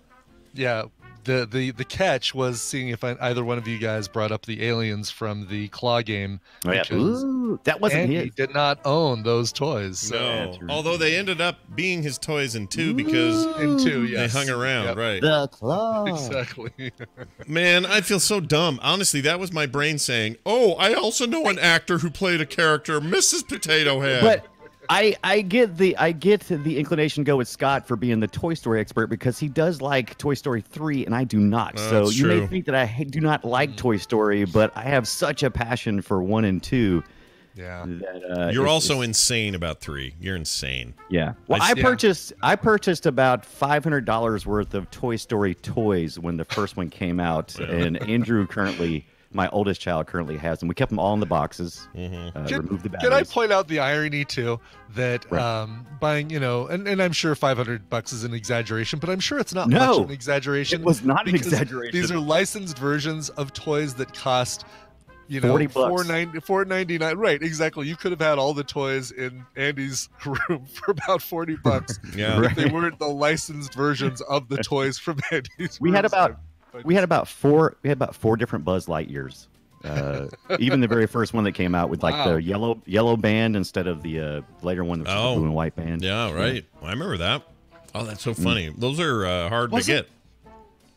Yeah. The, the the catch was seeing if I, either one of you guys brought up the aliens from the Claw game. Oh, yeah. Ooh, that wasn't Andy his. did not own those toys. So no, although they ended up being his toys in two because in two, yes. they hung around. Yep. Right, The claw. Exactly. [laughs] man. I feel so dumb. Honestly, that was my brain saying, "Oh, I also know an actor who played a character, Mrs. Potato Head." But I I get the I get the inclination to go with Scott for being the Toy Story expert because he does like Toy Story three and I do not. Uh, so you true. may think that I do not like Toy Story, but I have such a passion for one and two yeah. that uh, You're it's- also it's- insane about three. You're insane. yeah. Well, I I, purchased I purchased about five hundred dollars worth of Toy Story toys when the first one came out, and Andrew currently. My oldest child currently has them. We kept them all in the boxes. Mm-hmm. Uh, Can, removed the can I point out the irony too that Right. um, buying, you know, and, and I'm sure 500 bucks is an exaggeration, but I'm sure it's not No, much an exaggeration. it was not an exaggeration. These are licensed versions of toys that cost, you know, 40 bucks. 490 499. Right, exactly. You could have had all the toys in Andy's [laughs] room for about 40 bucks. [laughs] Yeah. if they weren't the licensed versions of the toys from Andy's. We had about But- we had about four we had about four different Buzz Lightyears. Uh, even the very first one that came out with like Wow. the yellow yellow band instead of the uh, later one that was Oh. the blue and white band. Yeah, right. I remember that. Oh, that's so funny. Those are uh, hard Was to get.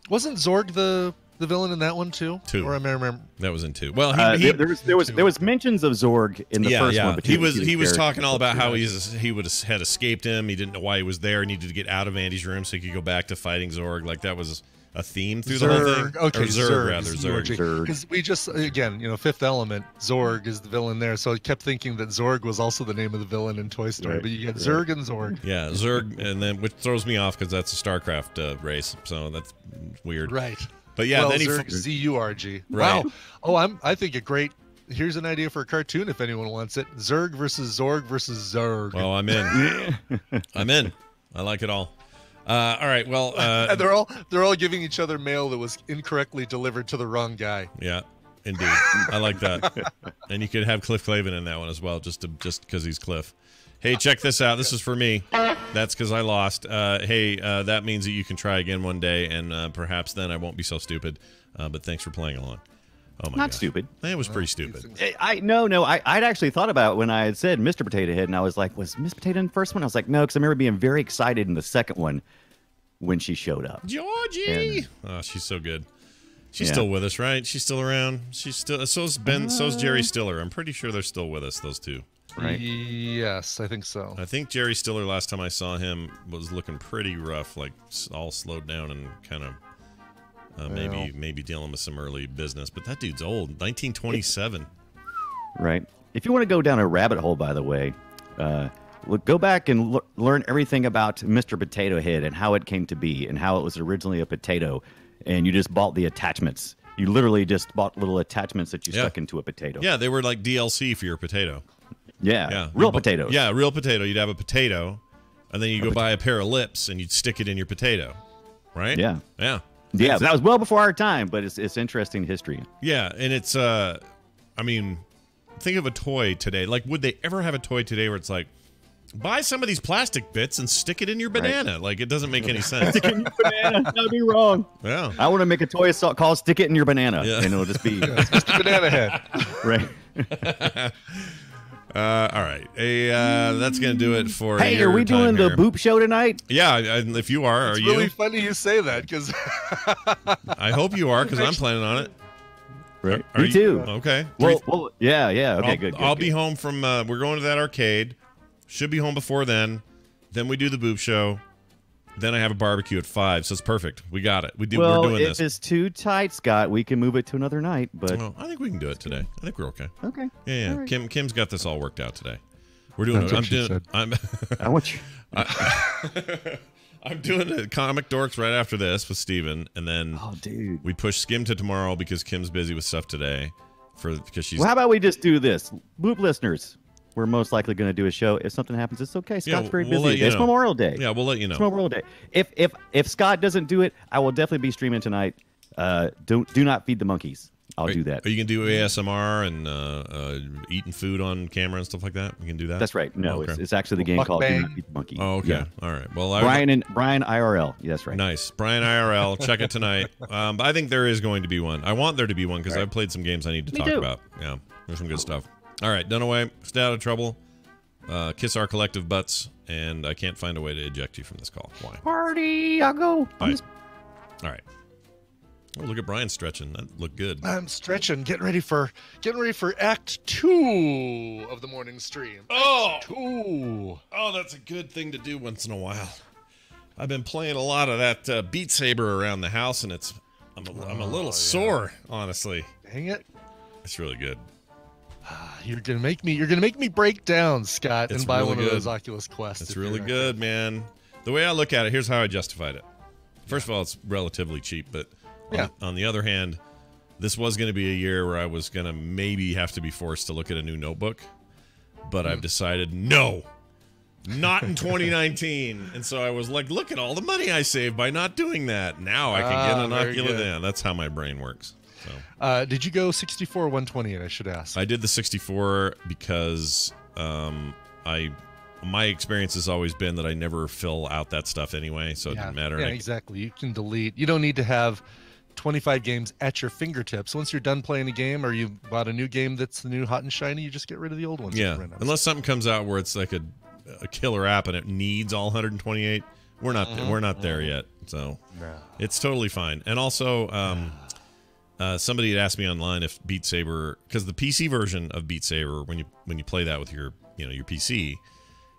Wasn't Zorg the the villain in that one too? Two. Or I remember? That was in two. Well, he, Uh, he there, there was there was there was mentions of Zorg in the yeah, first yeah. one, but he you was he was talking all about how until he's he would have had escaped him. He didn't know why he was there. He needed to get out of Andy's room so he could go back to fighting Zorg. Like that was a theme through the whole thing. Zurg. Okay, or Zurg, Zurg, rather. Zurg. Zurg. Because we just again, you know, Fifth Element, Zorg is the villain there. So I kept thinking that Zorg was also the name of the villain in Toy Story. Right, But you get right. Zurg and Zorg. Yeah, Zurg, and then which throws me off because that's a StarCraft uh, race, so that's weird. Right. But yeah, well, then he Zurg, Z U R G. Right. Wow. Oh, I'm. I think a great. Here's an idea for a cartoon if anyone wants it. Zurg versus Zorg versus Zurg. Oh, I'm in. [laughs] I'm in. I like it all. Uh, all right. Well, uh, and [laughs] they're all they're all giving each other mail that was incorrectly delivered to the wrong guy. yeah, indeed. I like that. [laughs] And you could have Cliff Clavin in that one as well, just to just because he's Cliff. Hey, check this out. This is for me. That's because I lost. Uh, hey, uh, that means that you can try again one day, and uh, perhaps then I won't be so stupid. Uh, but thanks for playing along. Oh my Not gosh. stupid. It was pretty stupid. I, eh, I no no I I'd actually thought about it when I had said Mr. Potato Head and I was like was Miss Potato in the first one I was like no because I remember being very excited in the second one when she showed up. Georgie. oh, she's so good. She's Yeah. still with us, right? She's still around. She's still. So's Ben. so's Jerry uh. Stiller. I'm pretty sure they're still with us. Those two. Right. Yes, I think so. I think Jerry Stiller. Last time I saw him was looking pretty rough, like all slowed down and kind of. Uh, maybe Well. maybe dealing with some early business, but that dude's old. 1927. Right. If you want to go down a rabbit hole, by the way, uh, look, go back and l- learn everything about Mr. Potato Head and how it came to be and how it was originally a potato, and you just bought the attachments. You literally just bought little attachments that you Yeah. stuck into a potato. Yeah, they were like DLC for your potato. Yeah. Yeah, Real bu- potatoes. Yeah, real potato. You'd have a potato, and then you go buy a pair of lips and you'd stick it in your potato, right? Yeah. yeah. Yeah. That was well before our time, but it's it's interesting history. Yeah, and it's uh I mean, think of a toy today. Like would they ever have a toy today where it's like buy some of these plastic bits and stick it in your banana? Like it doesn't make any [laughs] sense. banana. That'd be wrong. yeah. I want to make a toy so- called "Stick It in Your Banana," Yeah. and it'll just be [laughs] Mr. Banana Head. [laughs] right. Uh, all right. Hey, uh, that's gonna do it for. Hey, your are we doing time the here. boop show tonight? Yeah, I- I- if you are, are It's you? really funny you say that because [laughs] I hope you are because I'm planning on it. Right. Are Me you- too. Okay. Well, well, yeah, yeah. Okay, I'll, good. good, I'll good. be home from. Uh, we're going to that arcade. Should be home before then. Then we do the boob show. Then I have a barbecue at five, so it's perfect. We got it. We do. Well, we're doing if this. it's too tight, Scott, we can move it to another night. But Well, I think we can do it today. I think we're okay. okay, Yeah, yeah. All right. Kim Kim's got this all worked out today. We're doing. That's it. I'm doing. said. I'm. [laughs] I want you. [laughs] [laughs] I'm doing the comic dorks right after this with Stephen, and then Oh, dude. we push Skim to tomorrow because Kim's busy with stuff today. For because she's Well, how about we just do this, boop listeners? We're most likely going to do a show. If something happens, it's okay. Scott's Yeah, very we'll busy. it's know. Memorial Day. Yeah, we'll let you It's know. Memorial Day. If if if Scott doesn't do it, I will definitely be streaming tonight. Uh, don't do not feed the monkeys. I'll Are- do that. Are you gonna do ASMR and uh, uh, eating food on camera and stuff like that? You can do that. That's right. No, Okay. it's, it's actually the game called Do Not Feed the Monkey. Oh, okay. Yeah. All right. Well, I, Brian and Brian IRL. Yeah, that's right. Nice, Brian IRL. Check it tonight. [laughs] Um, but I think there is going to be one. I want there to be one because Right. I've played some games I need to Me talk too. about. Yeah, there's some good stuff. All right, Dunaway, stay out of trouble. Uh, kiss our collective butts, and I can't find a way to eject you from this call. Why? Party. I'll go. I'm Bye. just- All right. Oh, look at Brian stretching. That looked good. I'm stretching, getting ready for getting ready for Act Two of the morning stream. Oh, Two. oh, that's a good thing to do once in a while. I've been playing a lot of that uh, Beat Saber around the house, and it's I'm a, I'm a little sore, honestly. Dang it! It's really good. You're gonna make me. You're gonna make me break down, Scott, It's and buy really one good. of those Oculus Quests. It's really good, man. The way I look at it, here's how I justified it. First of all, it's relatively cheap, but on, Yeah. on the other hand, this was going to be a year where I was going to maybe have to be forced to look at a new notebook, but Hmm. I've decided no. Not in 2019. and so I was like, look at all the money I saved by not doing that. Now I can get Ah, an Oculus. That's how my brain works. So Uh, did you go 64 or 128? I should ask. I did the 64 because um, I my experience has always been that I never fill out that stuff anyway, so it yeah, didn't matter. Yeah, exactly. You can delete. You don't need to have 25 games at your fingertips. Once you're done playing a game, or you bought a new game that's the new hot and shiny, you just get rid of the old ones. yeah, can rent out. unless something comes out where it's like a, a killer app and it needs all 128, we're not we're not there yet. So No. it's totally fine. And also, um, uh, somebody had asked me online if Beat Saber, because the PC version of Beat Saber, when you when you play that with your you know your PC,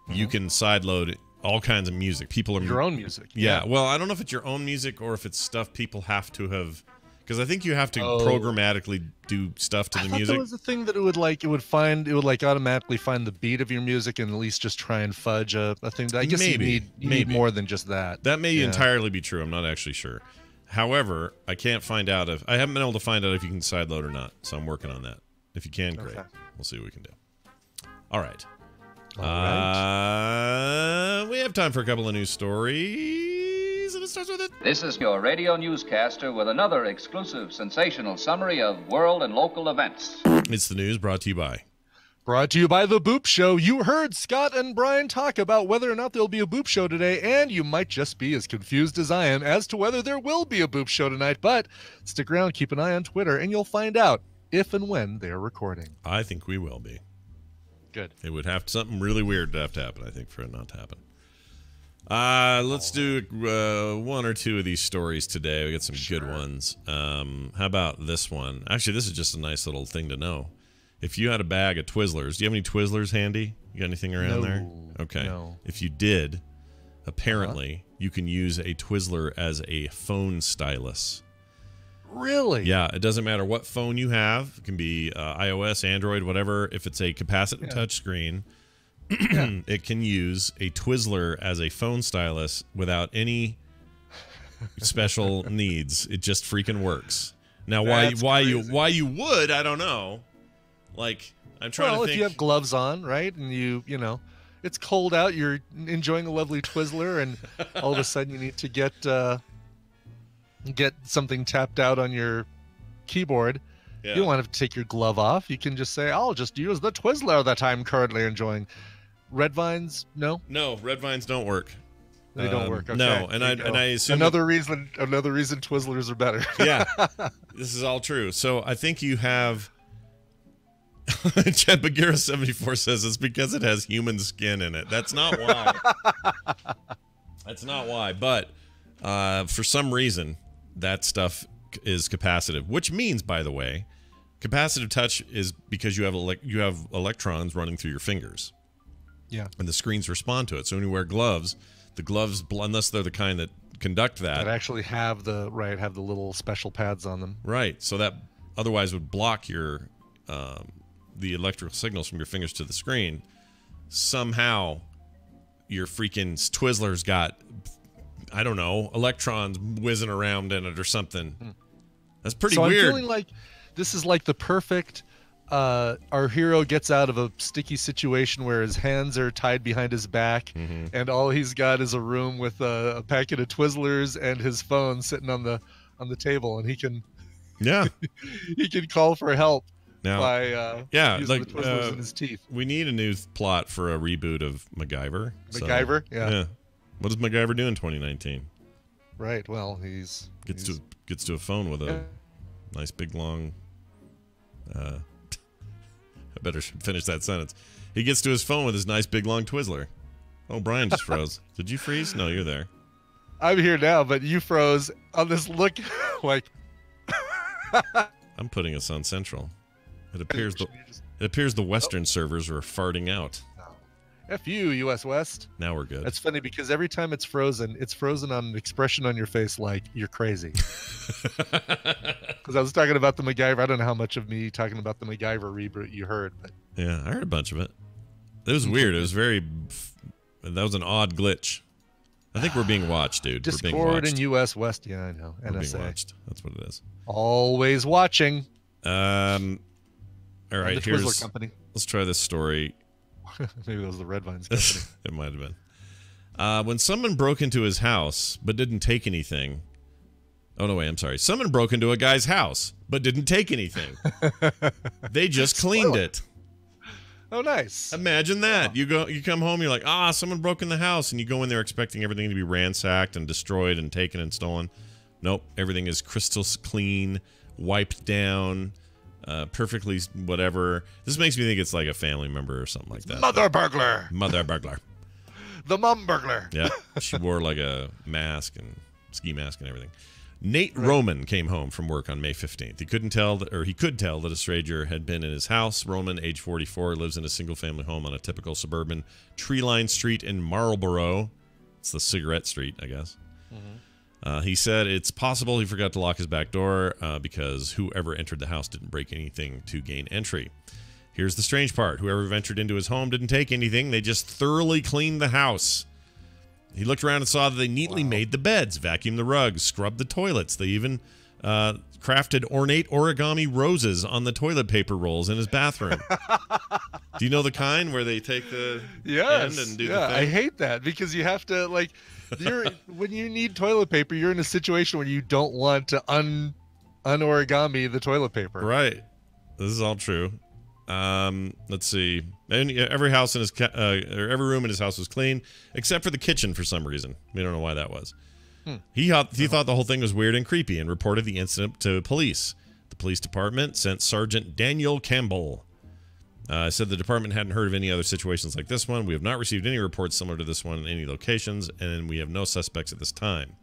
you can sideload all kinds of music. People are your own music. Yeah. Well, I don't know if it's your own music or if it's stuff people have to have, because I think you have to Oh. programmatically do stuff to I the thought music. there was a thing that it would like. It would find. It would like automatically find the beat of your music and at least just try and fudge a, a thing. I guess Maybe, you need you need maybe. more than just that. That may Yeah. entirely be true. I'm not actually sure. However, I can't find out if I haven't been able to find out if you can sideload or not. So I'm working on that. If you can, great. Okay. We'll see what we can do. All right. All right. Uh, we have time for a couple of news stories, and it starts with it. This is your radio newscaster with another exclusive sensational summary of world and local events. It's the news brought to you by. Brought to you by The Boop Show. You heard Scott and Brian talk about whether or not there'll be a Boop Show today, and you might just be as confused as I am as to whether there will be a Boop Show tonight. But stick around, keep an eye on Twitter, and you'll find out if and when they're recording. I think we will be. Good. It would have something really weird to have to happen, I think, for it not to happen. Uh, let's do uh, one or two of these stories today. We got some good ones. Um, how about this one? Actually, this is just a nice little thing to know. If you had a bag of Twizzlers, do you have any Twizzlers handy? You got anything around there? Okay. no. If you did, apparently you can use a Twizzler as a phone stylus. Really? Yeah, it doesn't matter what phone you have. It can be uh, iOS, Android, whatever. If it's a capacitive Yeah. touchscreen, [clears throat] [clears throat] it can use a Twizzler as a phone stylus without any special [laughs] needs. It just freaking works. Now, why That's why you crazy. why you would I don't know. Like I'm trying to. Well, to if you have gloves on, right, and you, you know, it's cold out, you're enjoying a lovely Twizzler, and [laughs] all of a sudden you need to get uh, get something tapped out on your keyboard. Yeah. You don't want to take your glove off. You can just say, "I'll just use the Twizzler that I'm currently enjoying." Red vines, no, no, red vines don't work. they don't Um, work. Okay, no, and I you and. I assume another reason, another reason Twizzlers are better. yeah, [laughs] this is all true. So I think you have. [laughs] Chad Bagheera seventy four says it's because it has human skin in it. That's not why. [laughs] That's not why. But uh, for some reason, that stuff is capacitive, which means, by the way, capacitive touch is because you have elec you have electrons running through your fingers yeah, and the screens respond to it. So when you wear gloves, the gloves, unless they're the kind that conduct that, that actually have the right have the little special pads on them. Right. So that otherwise would block your um, the electrical signals from your fingers to the screen. Somehow, your freaking Twizzlers got I don't know electrons whizzing around in it or something. That's pretty so weird. I'm feeling like this is like the perfect uh, our hero gets out of a sticky situation where his hands are tied behind his back, Mm-hmm. and all he's got is a room with a, a packet of Twizzlers and his phone sitting on the on the table, and he can Yeah. [laughs] he can call for help Now, by uh, yeah, using like the uh, in his teeth. we need a new plot for a reboot of MacGyver. so- MacGyver? Yeah. What does MacGyver do in 2019? Right. Well, he's Gets he's- to gets to a phone with a Yeah. nice big long. Uh, [laughs] I better [laughs] finish that sentence. He gets to his phone with his nice big long Twizzler. Oh, Brian just [laughs] froze. Did you freeze? No, you're there. I'm here now, but you froze on this look like I'm putting us on Central. It appears the it appears the Western servers are farting out. F you, US West. Now we're good. That's funny because every time it's frozen, it's frozen on an expression on your face like you're crazy. [laughs] [laughs] Because I was talking about the MacGyver. I don't know how much of me talking about the MacGyver reboot you heard, but Yeah, I heard a bunch of it. It was weird. It was very. That was an odd glitch. I think we're being [sighs] watched, dude. we're being Discord watched. and US West. Yeah, I know. We're being NSA. watched. That's what it is. Always watching. Um. All right, the here's. Twizzler Company. Let's try this story. [laughs] Maybe that was the Red Vines [laughs] Company. it might have been. Uh, when someone broke into his house but didn't take anything. Oh no, wait, I'm sorry. Someone broke into a guy's house but didn't take anything. [laughs] they just cleaned it. oh, nice. Imagine that. You go you come home, you're like, ah, someone broke in the house, and you go in there expecting everything to be ransacked and destroyed and taken and stolen. Nope. Everything is crystal clean, wiped down, uh, perfectly whatever. This makes me think it's like a family member or something like that. Mother burglar. Mother burglar. The mum burglar. Yeah. She wore like a mask and ski mask and everything. Nate Roman came home from work on May 15th. He couldn't tell, that, or he could tell that a stranger had been in his house. Roman, age 44, lives in a single family home on a typical suburban tree lined street in Marlborough. It's the cigarette street, I guess. Uh, he said it's possible he forgot to lock his back door uh, because whoever entered the house didn't break anything to gain entry. Here's the strange part whoever ventured into his home didn't take anything, they just thoroughly cleaned the house. He looked around and saw that they neatly made the beds, vacuumed the rugs, scrubbed the toilets. They even uh, crafted ornate origami roses on the toilet paper rolls in his bathroom. [laughs] Do you know the kind where they take the Yes. end and do yeah, the I hate that because you have to like you're when you need toilet paper, you're in a situation where you don't want to un unorigami the toilet paper. Right. This is all true. Um, let's see. And every house in his ca- uh, or every room in his house was clean except for the kitchen for some reason. We don't know why that was. He thought he thought the whole thing was weird and creepy and reported the incident to police. The police department sent Sergeant Daniel Campbell. Uh, said the department hadn't heard of any other situations like this one. We have not received any reports similar to this one in any locations, and we have no suspects at this time.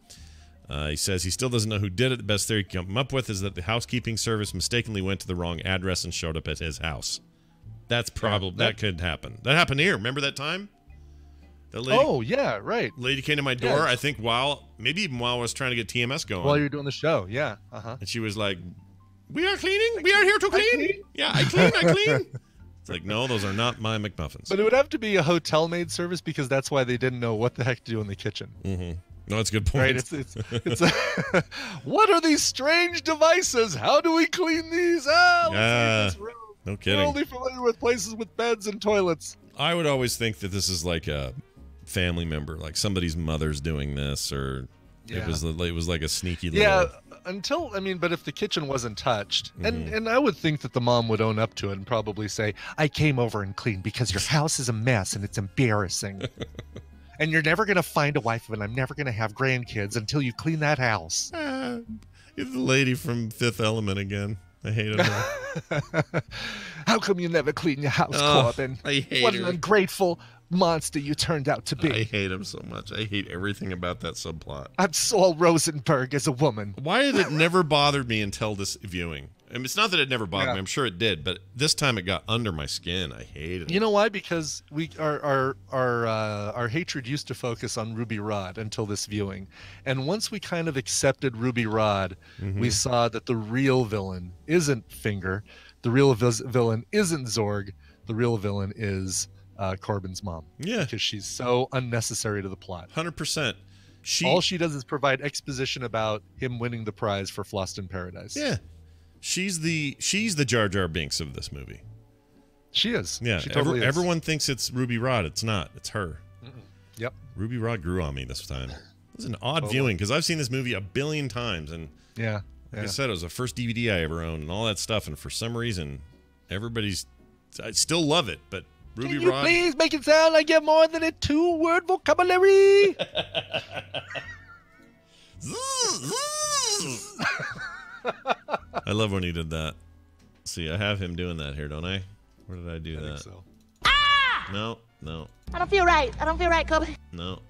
Uh, he says he still doesn't know who did it. The best theory he can come up with is that the housekeeping service mistakenly went to the wrong address and showed up at his house. That's probably that, that- could happen. That happened here. Remember that time? That lady, Oh yeah, right. lady came to my door. Yeah. I think while maybe even while I was trying to get TMS going, While you're doing the show, yeah. Uh huh. and she was like, "We are cleaning. We are here to clean. Yeah, I clean. I clean." [laughs] It's like, no, those are not my McMuffins. But it would have to be a hotel maid service because that's why they didn't know what the heck to do in the kitchen. Mm-hmm. No, that's a good point. Right? It's it's it's. [laughs] what are these strange devices? How do we clean these? Ah, let's Ah, leave this room. no We're kidding. only familiar with places with beds and toilets. I would always think that this is like a family member, like somebody's mother's doing this, or it was it was like a sneaky little. Yeah, until I mean, but if the kitchen wasn't touched, and Mm-hmm. and I would think that the mom would own up to it and probably say, "I came over and cleaned because your house is a mess and it's embarrassing." [laughs] And you're never gonna find a wife, and I'm never gonna have grandkids until you clean that house. Ah, it's the lady from Fifth Element again. I hate her. [laughs] How come you never clean your house, Oh, Korben? I hate what an ungrateful monster you turned out to be. I hate him so much. I hate everything about that subplot. I'm Saul Rosenberg as a woman. Why did it never bother me until this viewing? I mean, it's not that it never bothered Yeah. me. I'm sure it did, but this time it got under my skin. I hated it. You know why? Because we our our our uh, our hatred used to focus on Ruby Rod until this viewing, and once we kind of accepted Ruby Rod, Mm-hmm. we saw that the real villain isn't Finger, the real villain isn't Zorg, the real villain is uh, Korben's mom. Yeah. because she's so unnecessary to the plot. Hundred percent. She All she does is provide exposition about him winning the prize for Fhloston Paradise. Yeah. She's the she's the Jar Jar Binks of this movie. She is. Yeah, she every- is. everyone thinks it's Ruby Rod. It's not. It's her. Yep. Ruby Rod grew on me this time. It was an odd Totally. viewing because I've seen this movie a billion times, and Yeah. like I said, it was the first DVD I ever owned, and all that stuff. And for some reason, everybody's I still love it, but Ruby Can you Rod. please make it sound like you have more than a two-word vocabulary? [laughs] I love when he did that. See, I have him doing that here, don't I? Where did I do that? so. Ah! No, no, I don't feel right. I don't feel right, Kobe. no.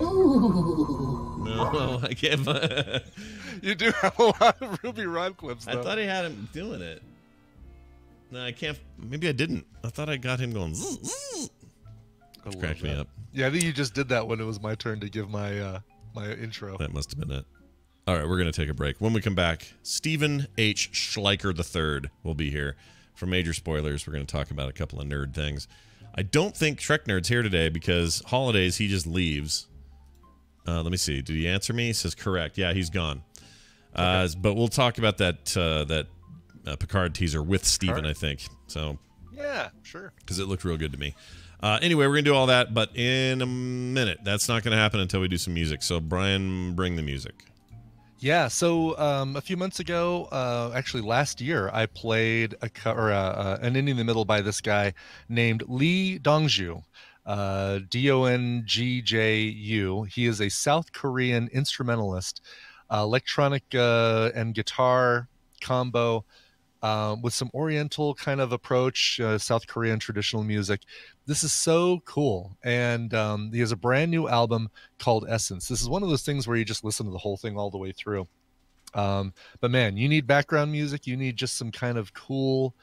Ooh. No, [laughs] I can't. You do have a lot of Ruby Rod clips, I thought he had him doing it. No, I can't. Maybe I didn't. I thought I got him going. zzz, zzz. I cracked me up. Yeah, I think you just did that when it was my turn to give my uh my intro. That must have been it. All right, we're going to take a break. When we come back, Stephen H. Schleicher III will be here for major spoilers. We're going to talk about a couple of nerd things. I don't think Shrek Nerd's here today because holidays he just leaves. Uh, let me see. Did he answer me? He says correct. Yeah, he's gone. Uh, but we'll talk about that uh, that uh, Picard teaser with Stephen? I think. So Yeah, sure. because it looked real good to me. Uh, anyway, we're gonna do all that, but in a minute. That's not gonna happen until we do some music. So Brian, bring the music. Yeah, so um, a few months ago, uh, actually last year, I played a or uh, uh, an indie in the middle by this guy named Lee Dongju, uh, D O N G J U. He is a South Korean instrumentalist, uh, electronic uh, and guitar combo uh, with some Oriental kind of approach, uh, South Korean traditional music. This is so cool, and um, he has a brand new album called Essence. This is one of those things where you just listen to the whole thing all the way through. Um, but man, you need background music. You need just some kind of cool,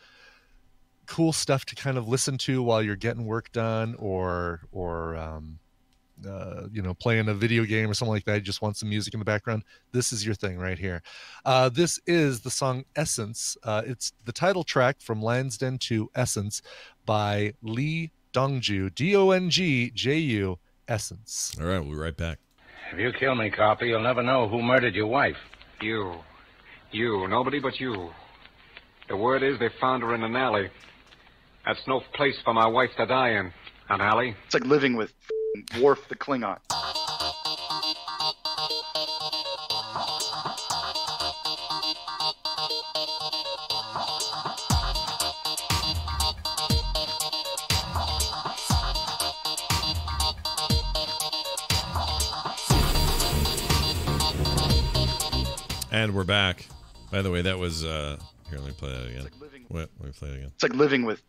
cool stuff to kind of listen to while you're getting work done, or or um, uh, you know playing a video game or something like that. You just want some music in the background. This is your thing right here. Uh, this is the song Essence. Uh, it's the title track from Lansden to Essence by Lee Dongju. D O N G J U. Essence. All right, we'll be right back. If you kill me, Copper, you'll never know who murdered your wife. You. You. Nobody but you. The word is they found her in an alley. That's no place for my wife to die in. An alley. It's like living with Worf the Klingon. And we're back. By the way, that was uh here. Let me play that again. What? Let me play it again. It's like living with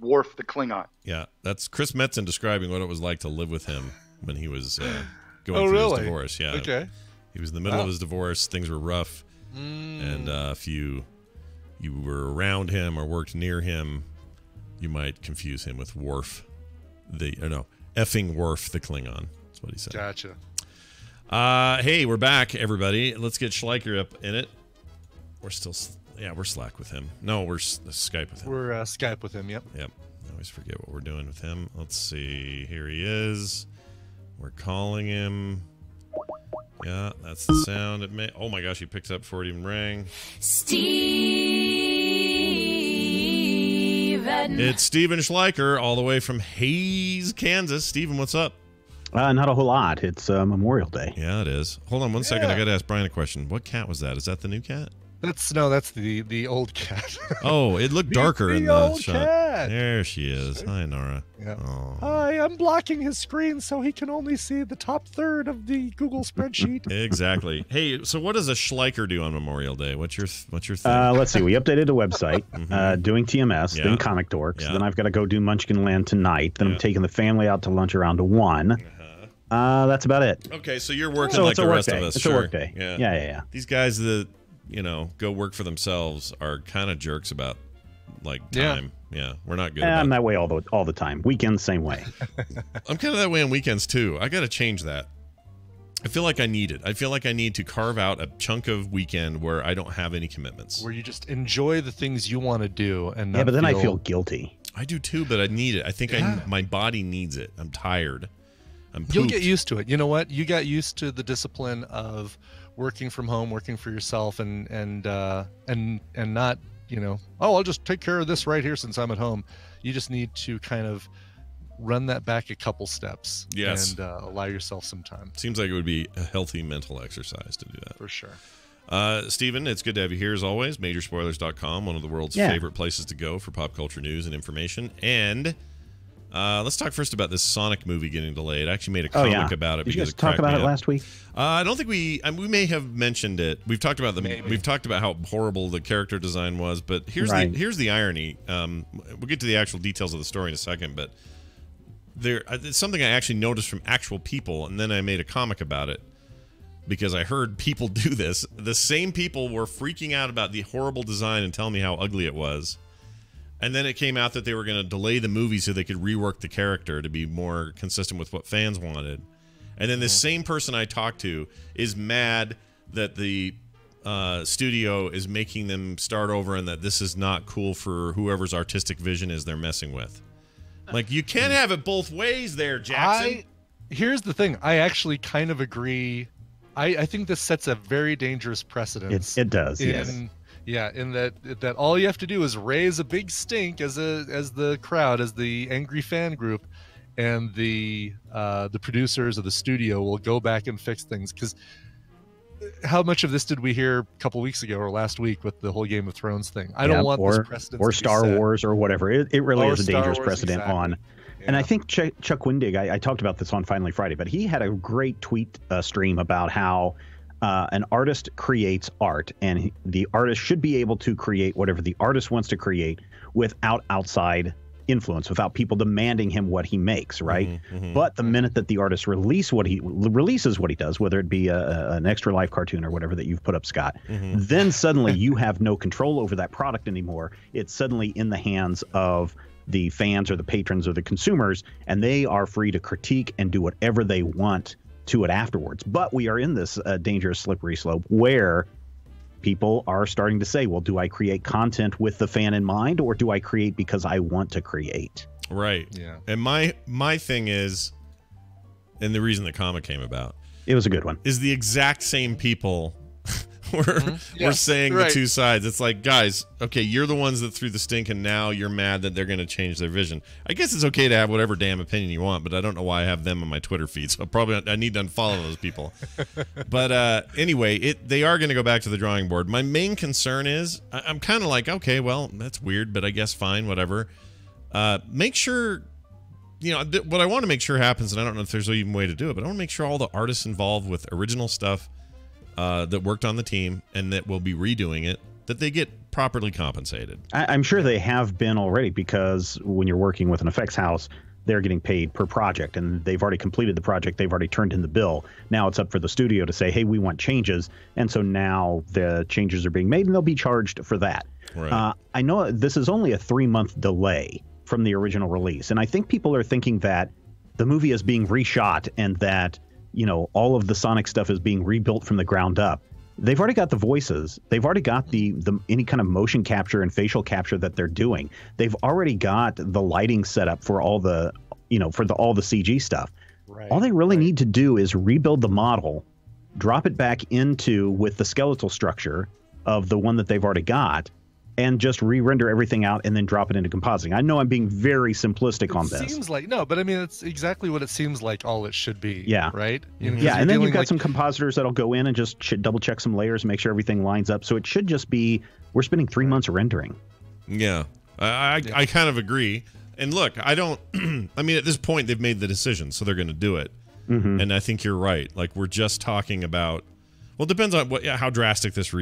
Worf the Klingon. Yeah, that's Chris Metzen describing what it was like to live with him when he was uh, [gasps] going Oh, through his divorce. Yeah. Okay. He was in the middle Wow. of his divorce. Things were rough, and uh, if you you were around him or worked near him, you might confuse him with Worf, the or no effing Worf the Klingon. That's what he said. Gotcha. Uh, hey, we're back, everybody. Let's get Schleicher up in it. We're still, yeah, we're Slack with him. No, we're s- Skype with him. We're uh, Skype with him. Yep. Yep. I always forget what we're doing with him. Let's see. Here he is. We're calling him. Yeah, that's the sound it made. Oh my gosh, he picked up before it even rang. Stephen. It's Stephen Schleicher, all the way from Hays, Kansas. Stephen, what's up? Uh, not a whole lot. It's uh, Memorial Day. Yeah, it is. Hold on one second. I got to ask Brian a question. What cat was that? Is that the new cat? That's no, that's the the old cat. [laughs] Oh, it looked The- darker in the the shot. cat. There she is. Hi, Nora. Yeah. Oh. Hi, I'm blocking his screen so he can only see the top third of the Google spreadsheet. [laughs] Exactly. hey, so what does a Schleicher do on Memorial Day? What's your what's your thing? Uh, let's see. We updated the website, [laughs] uh, doing TMS, Mm-hmm. Yeah. then Comic Dorks. Yeah. Then I've got to go do Munchkin Land tonight. Then I'm taking the family out to lunch around one. Uh, that's about it. Okay, so you're working So like the rest day. of us. It's a work day. Yeah. Yeah, yeah, yeah. These guys that you know go work for themselves are kind of jerks about like time. Yeah, we're not good. Eh, about I'm that way all the all the time. Weekends, same way. [laughs] I'm kind of that way on weekends too. I got to change that. I feel like I need it. I feel like I need to carve out a chunk of weekend where I don't have any commitments. Where you just enjoy the things you want to do and yeah, but then I feel guilty. I do too, but I need it. I think Yeah. I my body needs it. I'm tired. I'm You'll get used to it. You know what? You got used to the discipline of working from home, working for yourself, and and uh, and and not you know, oh, I'll just take care of this right here since I'm at home. You just need to kind of run that back a couple steps. Yes. and uh, allow yourself some time Seems like it would be a healthy mental exercise to do that. for sure. Uh, Stephen, it's good to have you here as always. Majorspoilers.com, one of the world's Yeah. favorite places to go for pop culture news and information. And uh, let's talk first about this Sonic movie getting delayed. I actually made a Oh comic yeah. about it Did you because guys it talk about it up. last week? Uh, I don't think we. I mean, we may have mentioned it. We've talked about the. Maybe. We've talked about how horrible the character design was. But here's Right. the here's the irony. Um, we'll get to the actual details of the story in a second. But there, uh, it's something I actually noticed from actual people, and then I made a comic about it because I heard people [laughs] do this. The same people were freaking out about the horrible design and telling me how ugly it was. And then it came out that they were going to delay the movie so they could rework the character to be more consistent with what fans wanted. And then this same person I talked to is mad that the uh, studio is making them start over and that this is not cool for whoever's artistic vision is they're messing with. Like you can't have it both ways there, Jackson. I here's the thing. I actually kind of agree. I, I think this sets a very dangerous precedent. It, it does. in, yes. Yeah, in that that all you have to do is raise a big stink as a as the crowd, as the angry fan group, and the uh, the producers of the studio will go back and fix things. Because how much of this did we hear a couple weeks ago or last week with the whole Game of Thrones thing? I don't want or, this precedent or Star set. Wars or whatever. It, it really Or is a Star dangerous Wars, precedent exactly. on. And I think Chuck, Chuck Wendig, I, I talked about this on Finally Friday, but he had a great tweet uh, stream about how uh, an artist creates art, and he- the artist should be able to create whatever the artist wants to create without outside influence, without people demanding him what he makes, right? Mm-hmm, But the minute that the artist release what he releases what he does, whether it be a- an extra life cartoon or whatever that you've put up, Scott, Mm-hmm. then suddenly [laughs] you have no control over that product anymore. It's suddenly in the hands of the fans or the patrons or the consumers, and they are free to critique and do whatever they want to it afterwards. But we are in this uh, dangerous slippery slope where people are starting to say, well, do I create content with the fan in mind or do I create because I want to create? Right. Yeah. And my my thing is, and the reason the comic came about It was a good one. is the exact same people [laughs] were Mm-hmm. Yeah, were saying right. the two sides. It's like, guys, okay, you're the ones that threw the stink, and now you're mad that they're going to change their vision. I guess it's okay to have whatever damn opinion you want, but I don't know why I have them on my Twitter feed. [laughs] So probably I need to unfollow those people. [laughs] but uh, anyway, it they are going to go back to the drawing board. My main concern is I, I'm kind of like, okay, well, that's weird, but I guess fine, whatever. Uh, make sure you know th- what I want to make sure happens, and I don't know if there's even a way to do it, but I want to make sure all the artists involved with original stuff uh, that worked on the team and that will be redoing it that they get properly compensated. I, I'm sure they have been already because when you're working with an effects house, they're getting paid per project and they've already completed the project. They've already turned in the bill. Now it's up for the studio to say, hey, we want changes. And so now the changes are being made and they'll be charged for that. Right. Uh, I know this is only a three month delay from the original release. And I think people are thinking that the movie is being reshot and that, you know, all of the Sonic stuff is being rebuilt from the ground up. They've already got the voices. They've already got the, the any kind of motion capture and facial capture that they're doing. They've already got the lighting set up for all the, you know, for the all the CG stuff. Right. All they really need to do is rebuild the model, drop it back into with the skeletal structure of the one that they've already got, and just re-render everything out and then drop it into compositing. I know I'm being very simplistic on this. It seems like no, but I mean it's exactly what it seems like. All it should be. Yeah. Right. You know, 'cause yeah, and then you've got like- some compositors that'll go in and just ch- double check some layers, make sure everything lines up. So it should just be we're spending three months rendering. Yeah, I I, I kind of agree. And look, I don't. [clears throat] I mean, at this point, they've made the decision, so they're going to do it. Mhm. And I think you're right. Like we're just talking about. Well, it depends on what yeah, how drastic this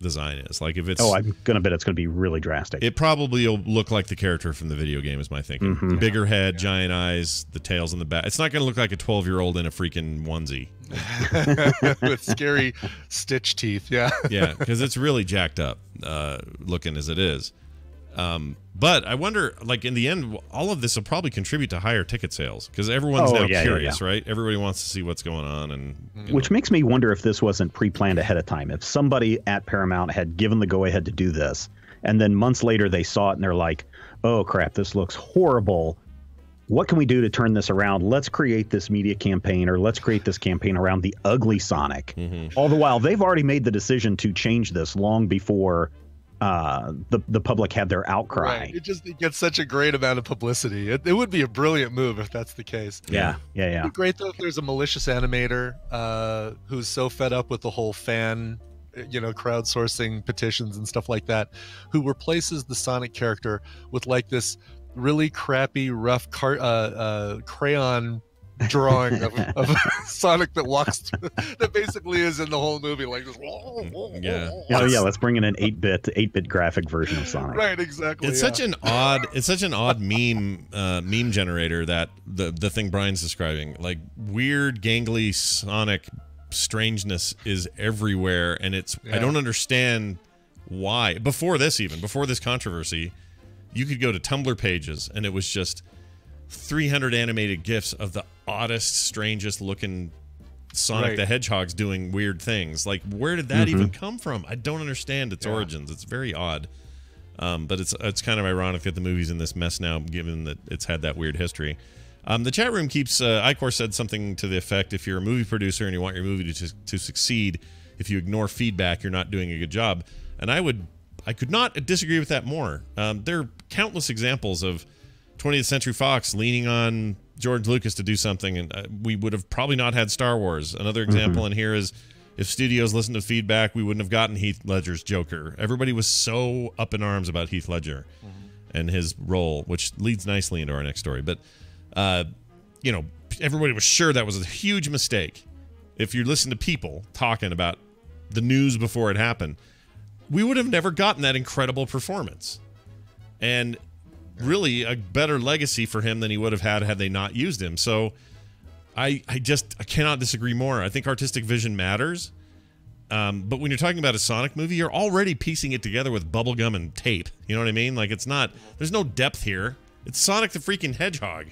redesign is. Like if it's oh, I'm gonna bet it's gonna be really drastic. It probably will look like the character from the video game, is my thinking. Mhm. Bigger head, giant eyes, the tails in the back. It's not going to look like a 12 year old in a freaking onesie. [laughs] with scary stitch teeth. Yeah. yeah, because it's really jacked up uh, looking as it is. Um, but I wonder, like in the end, all of this will probably contribute to higher ticket sales because everyone's Oh, now yeah, yeah, curious, yeah. right? Everybody wants to see what's going on, and you know. Which makes me wonder if this wasn't pre-planned ahead of time. If somebody at Paramount had given the go-ahead to do this, and then months later they saw it and they're like, "Oh crap, this looks horrible." what can we do to turn this around? Let's create this media campaign or let's create this campaign around the ugly Sonic. Mm-hmm. All the while, they've already made the decision to change this long before uh, the the public had their outcry. Right. It just it gets such a great amount of publicity. It, it would be a brilliant move if that's the case. Yeah, yeah, yeah. It'd be great though if there's a malicious animator uh, who's so fed up with the whole fan, you know, crowdsourcing petitions and stuff like that, who replaces the Sonic character with like this really crappy, rough car- uh, uh, crayon drawing of, [laughs] of [laughs] Sonic that walks through, that basically is in the whole movie, like this. Yeah. Oh yeah, let's bring in an eight bit eight bit graphic version of Sonic. Right, exactly. It's yeah. such an odd it's such an odd meme uh, meme generator that the the thing Brian's describing like weird gangly Sonic strangeness is everywhere and it's I don't understand why before this even before this controversy you could go to Tumblr pages and it was just 300 animated gifs of the oddest strangest looking Sonic Right. the Hedgehog's doing weird things like where did that Mhm. even come from I don't understand its origins it's very odd um, but it's it's kind of ironic that the movie's in this mess now, given that it's had that weird history. Um, the chat room keeps. Uh, Icor said something to the effect: if you're a movie producer and you want your movie to to succeed, if you ignore feedback, you're not doing a good job. And I would, I could not disagree with that more. Um, there are countless examples of 20th Century Fox leaning on George Lucas to do something, and uh, we would have probably not had Star Wars. Another example in here is if studios listened to feedback, we wouldn't have gotten Heath Ledger's Joker. Everybody was so up in arms about Heath Ledger and his role, which leads nicely into our next story. But, uh, you know, everybody was sure that was a huge mistake. If you listen to people talking about the news before it happened, we would have never gotten that incredible performance. And really a better legacy for him than he would have had had they not used him. So I I just I cannot disagree more. I think artistic vision matters. Um, but when you're talking about a Sonic movie, you're already piecing it together with bubblegum and tape. You know what I mean? Like it's not there's no depth here. It's Sonic the freaking Hedgehog.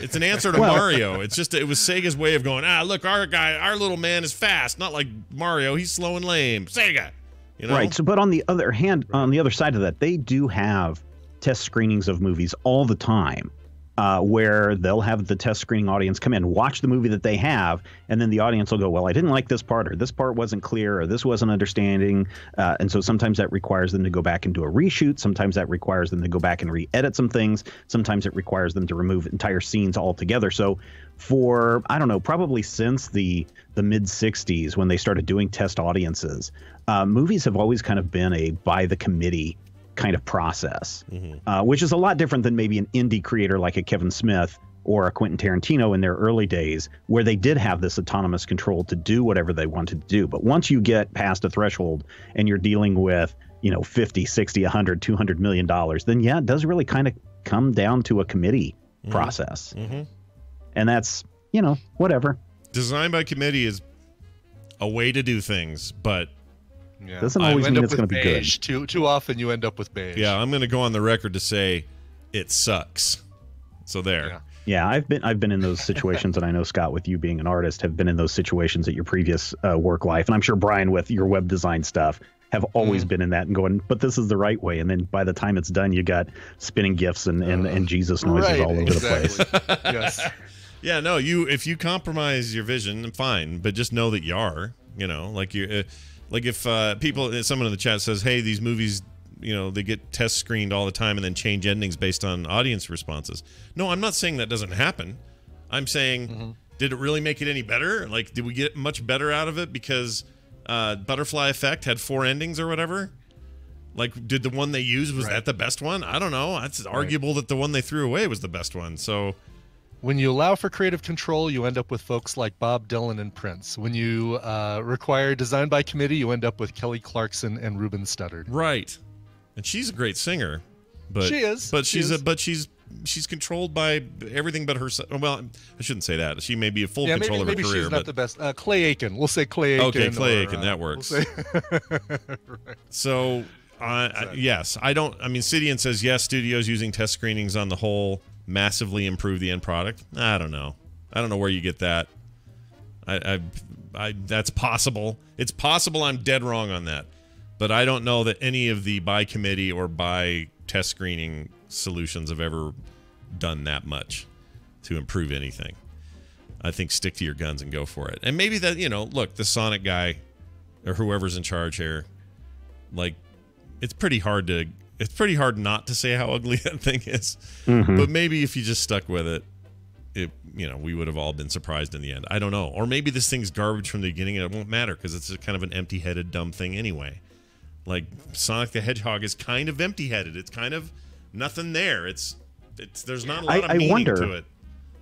It's an answer to [laughs] Well- Mario. It's just it was Sega's way of going, ah, look, our guy, our little man is fast, not like Mario. He's slow and lame. Sega. You know? Right. So, but on the other hand, on the other side of that, they do have test screenings of movies all the time, uh, where they'll have the test screening audience come in, watch the movie that they have, and then the audience will go, "Well, I didn't like this part, or this part wasn't clear, or this wasn't understanding," uh, and so sometimes that requires them to go back and do a reshoot. Sometimes that requires them to go back and re-edit some things. Sometimes it requires them to remove entire scenes altogether. So for I don't know, probably since the the mid '60s when they started doing test audiences, uh, movies have always kind of been a by the committee kind of process, uh, which is a lot different than maybe an indie creator like a Kevin Smith or a Quentin Tarantino in their early days, where they did have this autonomous control to do whatever they wanted to do. But once you get past a threshold and you're dealing with, you know, 50, 60, 100, 200 million dollars, then yeah, it does really kind of come down to a committee process. Mm-hmm. And that's, you know, whatever. Design by committee is a way to do things, but Yeah. Doesn't always end mean up it's with gonna be good. Too too often you end up with beige. yeah, I'm going to go on the record to say it sucks. So there. Yeah. Yeah, I've been I've been in those situations, and I know Scott, with you being an artist, have been in those situations at your previous uh, work life, and I'm sure Brian, with your web design stuff, have always Mm-hmm. been in that and going, but this is the right way. And then by the time it's done, you got spinning gifs and and, and Jesus noises right, all over exactly. the place. yes. [laughs] Yeah, no, you if you compromise your vision, fine, but just know that you are, you know, like you uh, like if uh, people someone in the chat says, "Hey, these movies, you know, they get test screened all the time and then change endings based on audience responses." No, I'm not saying that doesn't happen. I'm saying Mm-hmm. did it really make it any better? Like did we get much better out of it because uh, Butterfly Effect had four endings or whatever? Like, did the one they used was Right. that the best one? I don't know. It's arguable that the one they threw away was the best one. So, When you allow for creative control, you end up with folks like Bob Dylan and Prince. When you uh, require design by committee, you end up with Kelly Clarkson and Ruben Studdard. Right. And she's a great singer. But She is. But She she's is. a but she's she's controlled by everything but herself. Well, I shouldn't say that. She may be a full yeah, control maybe, of her maybe career, she's but not the best. Uh, Clay Aiken. We'll say Clay Aiken. Okay, Clay or, Aiken, uh, that we'll works. say- [laughs] Right. so uh, I, yes, I don't. I mean, Sidian says yes. Studios using test screenings on the whole massively improve the end product. I don't know. I don't know where you get that. I, I, I that's possible. It's possible I'm dead wrong on that, but I don't know that any of the by committee or by test screening solutions have ever done that much. to improve anything. I think stick to your guns and go for it. And maybe that you know, look, the Sonic guy or whoever's in charge here, like it's pretty hard to it's pretty hard not to say how ugly [laughs] that thing is. Mhm. But maybe if you just stuck with it, it you know we would have all been surprised in the end. I don't know. Or maybe this thing's garbage from the beginning and it won't matter because it's a kind of an empty-headed dumb thing anyway. Like Sonic the Hedgehog is kind of empty-headed. It's kind of nothing there. It's it's there's not a lot I, of I wonder. to it.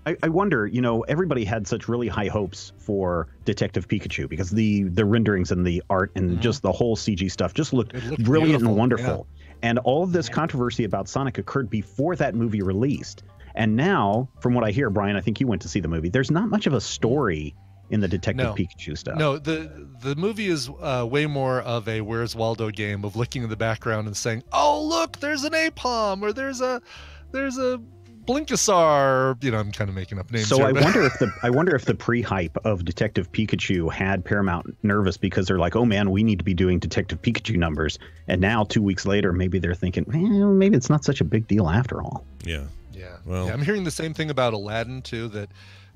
I, I wonder, you know, everybody had such really high hopes for Detective Pikachu because the the renderings and the art and just the whole CG stuff just looked, looked brilliant and wonderful. And all of this controversy about Sonic occurred before that movie released. And now, from what I hear, Brian, I think you went to see the movie. There's not much of a story in the Detective No. Pikachu stuff. No, the the movie is uh, way more of a Where's Waldo game of looking in the background and saying, "Oh, look, there's an Apom or there's a there's a Blinkasar." You know, I'm kind of making up names. So here, I but- wonder [laughs] if the I wonder if the pre-hype of Detective Pikachu had Paramount nervous because they're like, oh man, we need to be doing Detective Pikachu numbers, and now two weeks later, maybe they're thinking, well, maybe it's not such a big deal after all. Yeah. Yeah. Well- yeah, I'm hearing the same thing about Aladdin too. That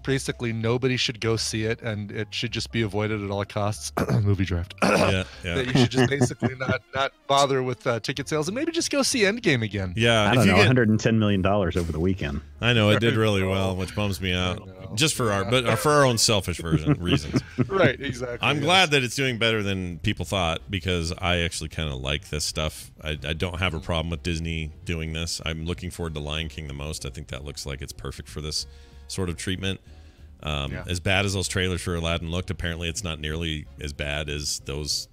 basically nobody should go see it, and it should just be avoided at all costs. [clears throat] Movie draft. Yeah, [clears throat] yeah. that you should just basically not not bother with uh, ticket sales, and maybe just go see Endgame again. Yeah, I don't know, get- 110 million dollars over the weekend. I know it did really well, which bums me out. Just for our, but uh, for our own selfish version [laughs] reasons. Right, exactly, I'm yes. glad that it's doing better than people thought because I actually kind of like this stuff. I, I don't have a problem with Disney doing this. I'm looking forward to Lion King the most. I think that looks like it's perfect for this sort of treatment. Um, Yeah. As bad as those trailers for Aladdin looked, apparently it's not nearly as bad as those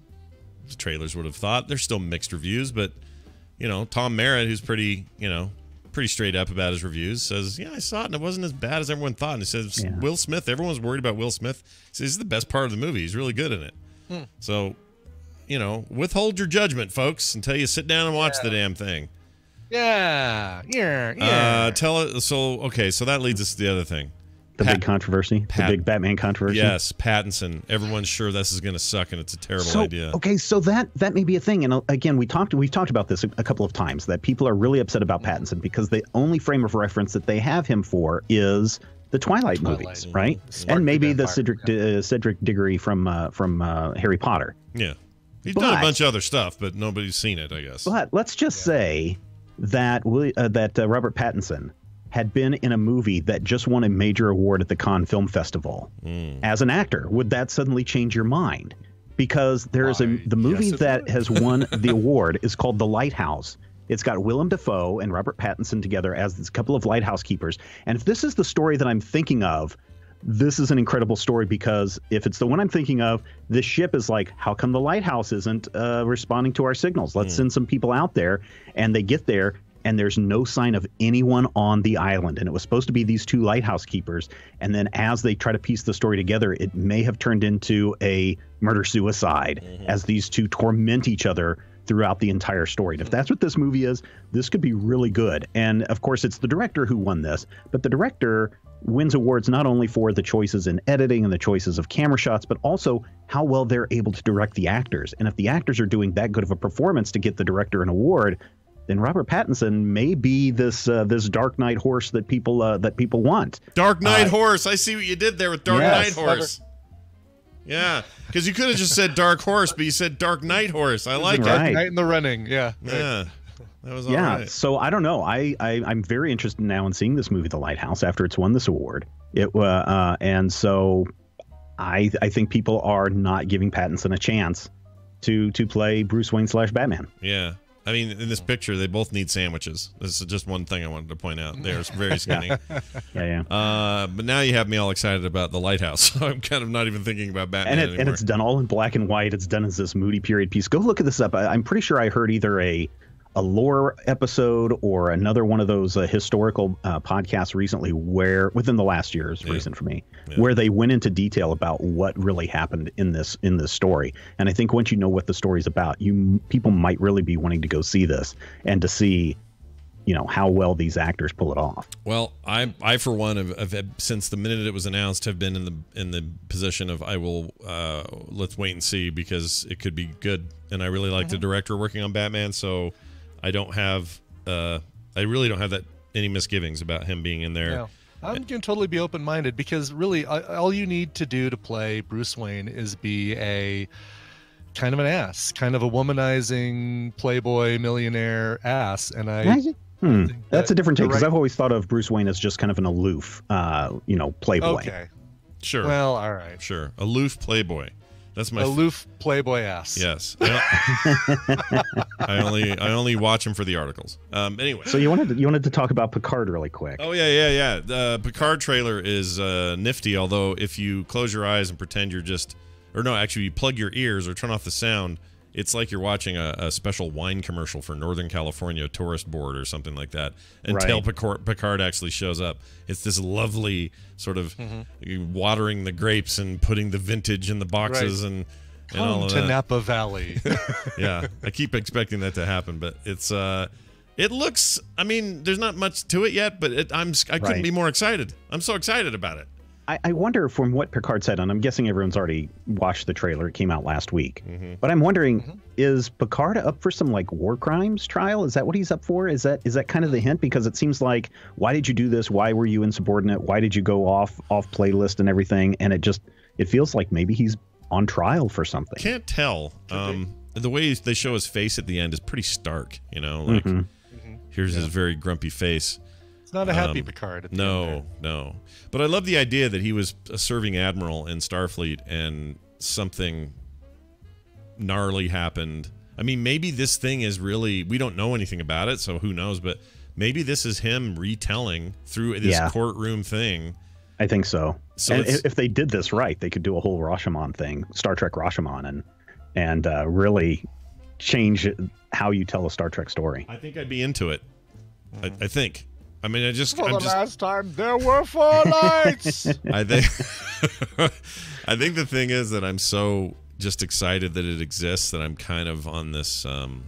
trailers would have thought. There's still mixed reviews, but you know, Tom Merritt, who's pretty, you know, pretty straight up about his reviews, says, "Yeah, I saw it, and it wasn't as bad as everyone thought." And he says, Yeah. "Will Smith, everyone's worried about Will Smith. He says he's the best part of the movie. He's really good in it." Hmm. So, you know, withhold your judgment, folks, until you sit down and watch the damn thing. Yeah, yeah, yeah. Uh, tell it. So, okay, so that leads us to the other thing. The Pat- big controversy, Pat- the big Batman controversy. Yes, Pattinson. Everyone's sure this is going to suck, and it's a terrible so, idea. Okay, so that that may be a thing, and uh, again, we talked we've talked about this a, a couple of times that people are really upset about Pattinson because the only frame of reference that they have him for is the Twilight, movies, right? Spark and maybe the the Vampire, Cedric uh, Cedric Diggory from uh, from uh, Harry Potter. Yeah, he's done a bunch of other stuff, but nobody's seen it. I guess. But let's just say that Willi- uh, that uh, Robert Pattinson had been in a movie that just won a major award at the Cannes Film Festival Hmm. as an actor. Would that suddenly change your mind? Because there is a the movie yes, that has won [laughs] the award is called The Lighthouse. It's got Willem Dafoe and Robert Pattinson together as this couple of lighthouse keepers. And if this is the story that I'm thinking of, this is an incredible story because if it's the one I'm thinking of, this ship is like, how come the lighthouse isn't uh, responding to our signals? Let's send some people out there. And they get there, and there's no sign of anyone on the island. And it was supposed to be these two lighthouse keepers. And then as they try to piece the story together, it may have turned into a murder suicide mm-hmm. as these two torment each other throughout the entire story. And if that's what this movie is, this could be really good. And of course, it's the director who won this, but the director wins awards not only for the choices in editing and the choices of camera shots, but also how well they're able to direct the actors. And if the actors are doing that good of a performance to get the director an award, then Robert Pattinson may be this uh, this Dark Knight horse that people uh, that people want. Dark Knight Uh, Horse. I see what you did there with Dark Yes. Knight Horse. Yeah, because you could have just said Dark Horse, but you said Dark Knight Horse. I like Right. it. Night in the running. Yeah. Yeah, that was all yeah, right. so I don't know. I, I I'm very interested now in seeing this movie, The Lighthouse, after it's won this award. It uh, uh and so I I think people are not giving Pattinson a chance to to play Bruce Wayne slash Batman. Yeah. I mean, in this picture, they both need sandwiches. This is just one thing I wanted to point out. They're [laughs] very skinny. Yeah, yeah. Uh, but now you have me all excited about the lighthouse. [laughs] So I'm kind of not even thinking about Batman and it, anymore. and it's done all in black and white. It's done as this moody period piece. Go look at this up. I, I'm pretty sure I heard either a a lore episode or another one of those uh, historical uh, podcasts recently where within the last year is recent for me where they went into detail about what really happened in this in this story. And i think once you know what the story's about you people might really be wanting to go see this and to see you know how well these actors pull it off. Well, I, I for one, have, have had- since the minute it was announced, have been in the in the position of I will uh, let's wait and see because it could be good, and I really like the director working on Batman, so I don't have uh, I really don't have that any misgivings about him being in there. No. I'm going to totally be open minded because really, a- all you need to do to play Bruce Wayne is be a kind of an ass, kind of a womanizing playboy millionaire ass. And I. Hmm. That's a different take because right- I've always thought of Bruce Wayne as just kind of an aloof, uh, you know, playboy. Okay. Sure. Well, all right. Sure. Aloof playboy. That's my f- Aloof playboy ass. Yes. I [laughs] I only I only watch him for the articles. Um. Anyway. So you wanted to, you wanted to talk about Picard really quick. Oh yeah, yeah, yeah. The Picard trailer is uh, nifty. Although if you close your eyes and pretend you're just, or no, actually you plug your ears or turn off the sound, it's like you're watching a, a special wine commercial for Northern California Tourist Board or something like that. Until Right. Picard, Picard actually shows up, it's this lovely sort of Mm-hmm. watering the grapes and putting the vintage in the boxes Right. and. and all Come to that Napa Valley. [laughs] [laughs] yeah, I keep expecting that to happen, but it's uh, it looks. I mean, there's not much to it yet, but it, I'm I couldn't Right. be more excited. I'm so excited about it. I, I wonder from what Picard said, and I'm guessing everyone's already watched the trailer. It came out last week. Mm-hmm. But I'm wondering, is Picard up for some like war crimes trial? Is that what he's up for? Is that is that kind of the hint? Because it seems like why did you do this? Why were you insubordinate? Why did you go off off playlist and everything? And it just it feels like maybe he's on trial for something. Can't tell. Um, the way they show his face at the end is pretty stark. You know, like Mhm. here's his very grumpy face. It's not a happy Um, Picard. At the No, no. But I love the idea that he was a serving admiral in Starfleet and something gnarly happened. I mean, maybe this thing is really we don't know anything about it, so who knows, but maybe this is him retelling through this Yeah. courtroom thing. I think so. So and if they did this right, they could do a whole Rashomon thing, Star Trek Rashomon, and and uh, really change how you tell a Star Trek story. I think I'd be into it. I, I think. I mean, I just, For I'm the just, last time, there were four lights. [laughs] I think [laughs] I think the thing is that I'm so just excited that it exists that I'm kind of on this um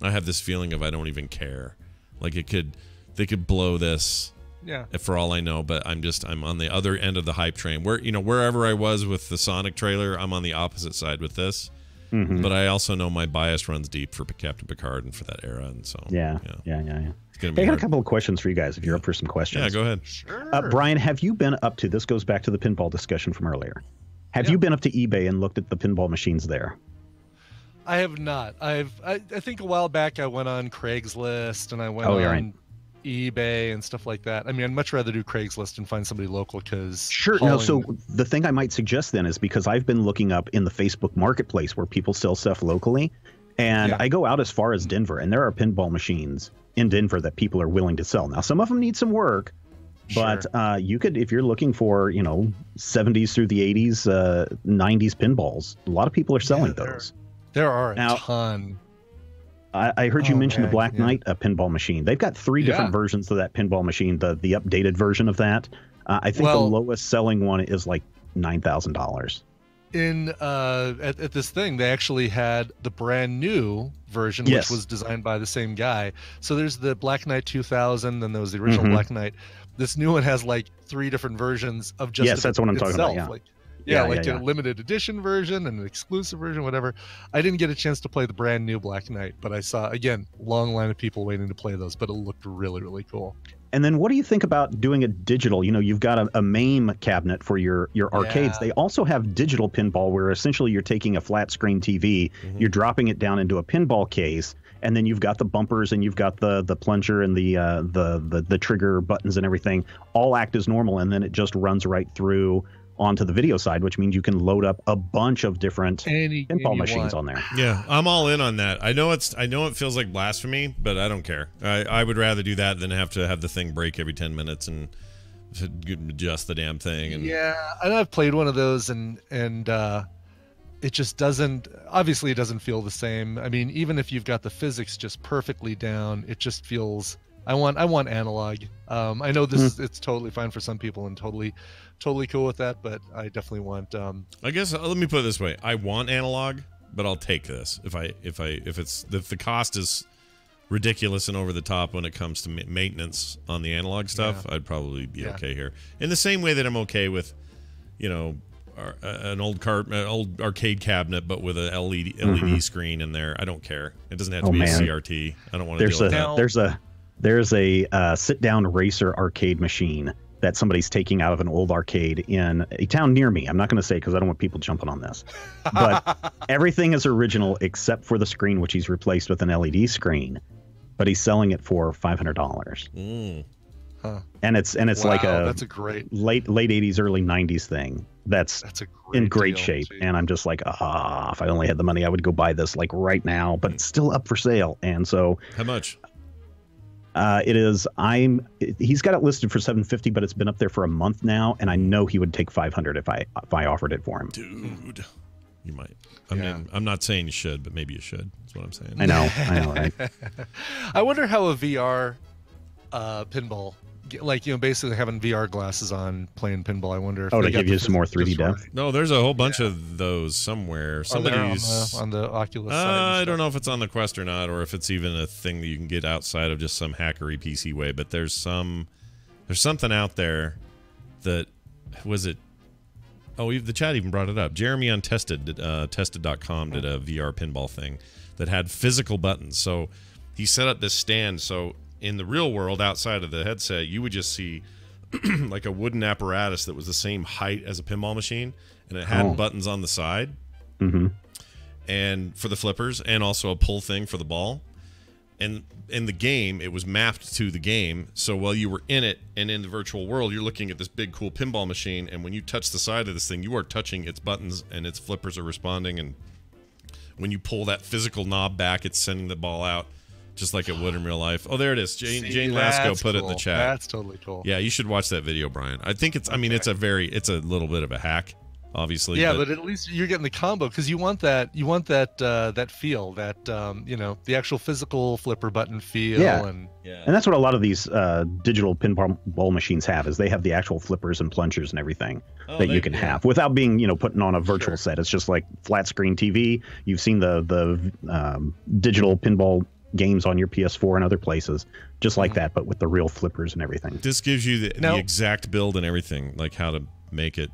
I have this feeling of I don't even care. Like it could they could blow this Yeah. for all I know, but I'm just I'm on the other end of the hype train. Where you know, wherever I was with the Sonic trailer, I'm on the opposite side with this. Mhm. But I also know my bias runs deep for Captain Picard and for that era and so Yeah, yeah, yeah, yeah. It's gonna Hey, be I got a couple of questions for you guys if you're up for some questions. Yeah, go ahead. Uh, Brian, have you been up to this? Goes back to the pinball discussion from earlier. Have you been up to eBay and looked at the pinball machines there? I have not. I've. I, I think a while back I went on Craigslist and I went Oh, on right. eBay and stuff like that. I mean, I'd much rather do Craigslist and find somebody local because Sure. No, so the thing I might suggest then is because I've been looking up in the Facebook marketplace where people sell stuff locally, and Yeah. I go out as far as Denver, and there are pinball machines in Denver that people are willing to sell. Now, some of them need some work, but uh, you could, if you're looking for, you know, 70s through the 80s, uh, 90s pinballs, a lot of people are selling those. there are a Now- ton. I, I heard you Oh, mention the Black yeah. Knight uh, pinball machine. They've got three different Yeah. versions of that pinball machine. The the updated version of that. Uh, I think Well- the lowest selling one is like nine thousand dollars. In uh at, at this thing they actually had the brand new version Yes. which was designed by the same guy so there's the black knight 2000 then there was the original Mhm. black knight this new one has like three different versions of just Yes, that's what I'm talking about, yeah. like yeah, Yeah, like yeah, a limited edition version and an exclusive version whatever i didn't get a chance to play the brand new black knight but i saw again long line of people waiting to play those but it looked really really cool And then what do you think about doing a digital? You know, you've got a, a MAME cabinet for your your arcades. Yeah. They also have digital pinball where essentially you're taking a flat screen TV, Mm-hmm. you're dropping it down into a pinball case, and then you've got the bumpers and you've got the the plunger and the uh, the, the the trigger buttons and everything all act as normal, and then it just runs right through onto the video side, which means you can load up a bunch of different Any pinball you machines want. on there. Yeah, I'm all in on that. I know it's I know it feels like blasphemy, but I don't care. I, I would rather do that than have to have the thing break every 10 minutes and adjust the damn thing and Yeah, and I've played one of those, and and uh, it just doesn't. Obviously, it doesn't feel the same. I mean, even if you've got the physics just perfectly down, it just feels. I want I want analog. Um, I know this is it's totally fine for some people and totally totally cool with that, but I definitely want. Um, I guess uh, let me put it this way: I want analog, but I'll take this if I if I if it's if the cost is ridiculous and over the top when it comes to maintenance on the analog stuff. I'd probably be Yeah. okay here. In the same way that I'm okay with, you know, ar- uh, an old car, uh, old arcade cabinet, but with a E LED LED Mhm. screen in there. I don't care. It doesn't have to Oh, be man. a CRT. I don't want to There's deal a with that. there's a there's a uh, sit down racer arcade machine that somebody's taking out of an old arcade in a town near me. I'm not going to say because I don't want people jumping on this. But [laughs] everything is original except for the screen, which he's replaced with an LED screen. But he's selling it for five hundred dollars. Mm. Huh. And it's and it's like a that's a great- late late 80s, early 90s thing. That's That's a in great great deal. shape. And I'm just like, ah, if I only had the money, I would go buy this like right now. But it's still up for sale. And so How much? Uh, it is. I'm. He's got it listed for 750, but it's been up there for a month now, and I know he would take 500 if I if I offered it for him. Dude, you might. I mean, I'm not saying you should, but maybe you should. That's what I'm saying. I know. I know. Right? [laughs] I wonder how a VR uh, pinball, like you know, basically having VR glasses on playing pinball. I wonder if Oh, they to got give the you some more physics 3D depth. right. No, there's a whole bunch of those somewhere. Are there on Somebody's the, on the Oculus Uh, side. and I don't know if it's on the Quest or not, or if it's even a thing that you can get outside of just some hackery PC way. But there's some, there's something out there that was it. Oh, even- the chat even brought it up. Jeremy on Tested, did, uh, Tested.com did a VR pinball thing that had physical buttons. So he set up this stand. So in the real world, outside of the headset, you would just see [clears throat] like a wooden apparatus that was the same height as a pinball machine, and it had Oh. buttons on the side. Hmm and for the flippers and also a pull thing for the ball. And in the game it was mapped to the game. So while you were in it and in the virtual world you're looking at this big cool pinball machine and when you touch the side of this thing you are touching its buttons and its flippers are responding. And when you pull that physical knob back it's sending the ball out just like it would in real life oh there it is jane See, jane lasco that's put it in the cool. chat That's totally cool. yeah you should watch that video brian i think it's i mean it's a very it's a little bit of a hack obviously yeah, but, at least you're getting the combo because you want that you want that uh, that feel that um, you know the actual physical flipper button feel Yeah. and And that's what a lot of these uh, digital pinball ball machines have is they have the actual flippers and plungers and everything Oh, that they- you can yeah. have without being you know putting on a virtual set. It's just like flat screen TV. You've seen the the um, digital pinball games on your PS4 and other places, just Mm-hmm. like that, but with the real flippers and everything. This gives you the, Now- the exact build and everything, like how to make it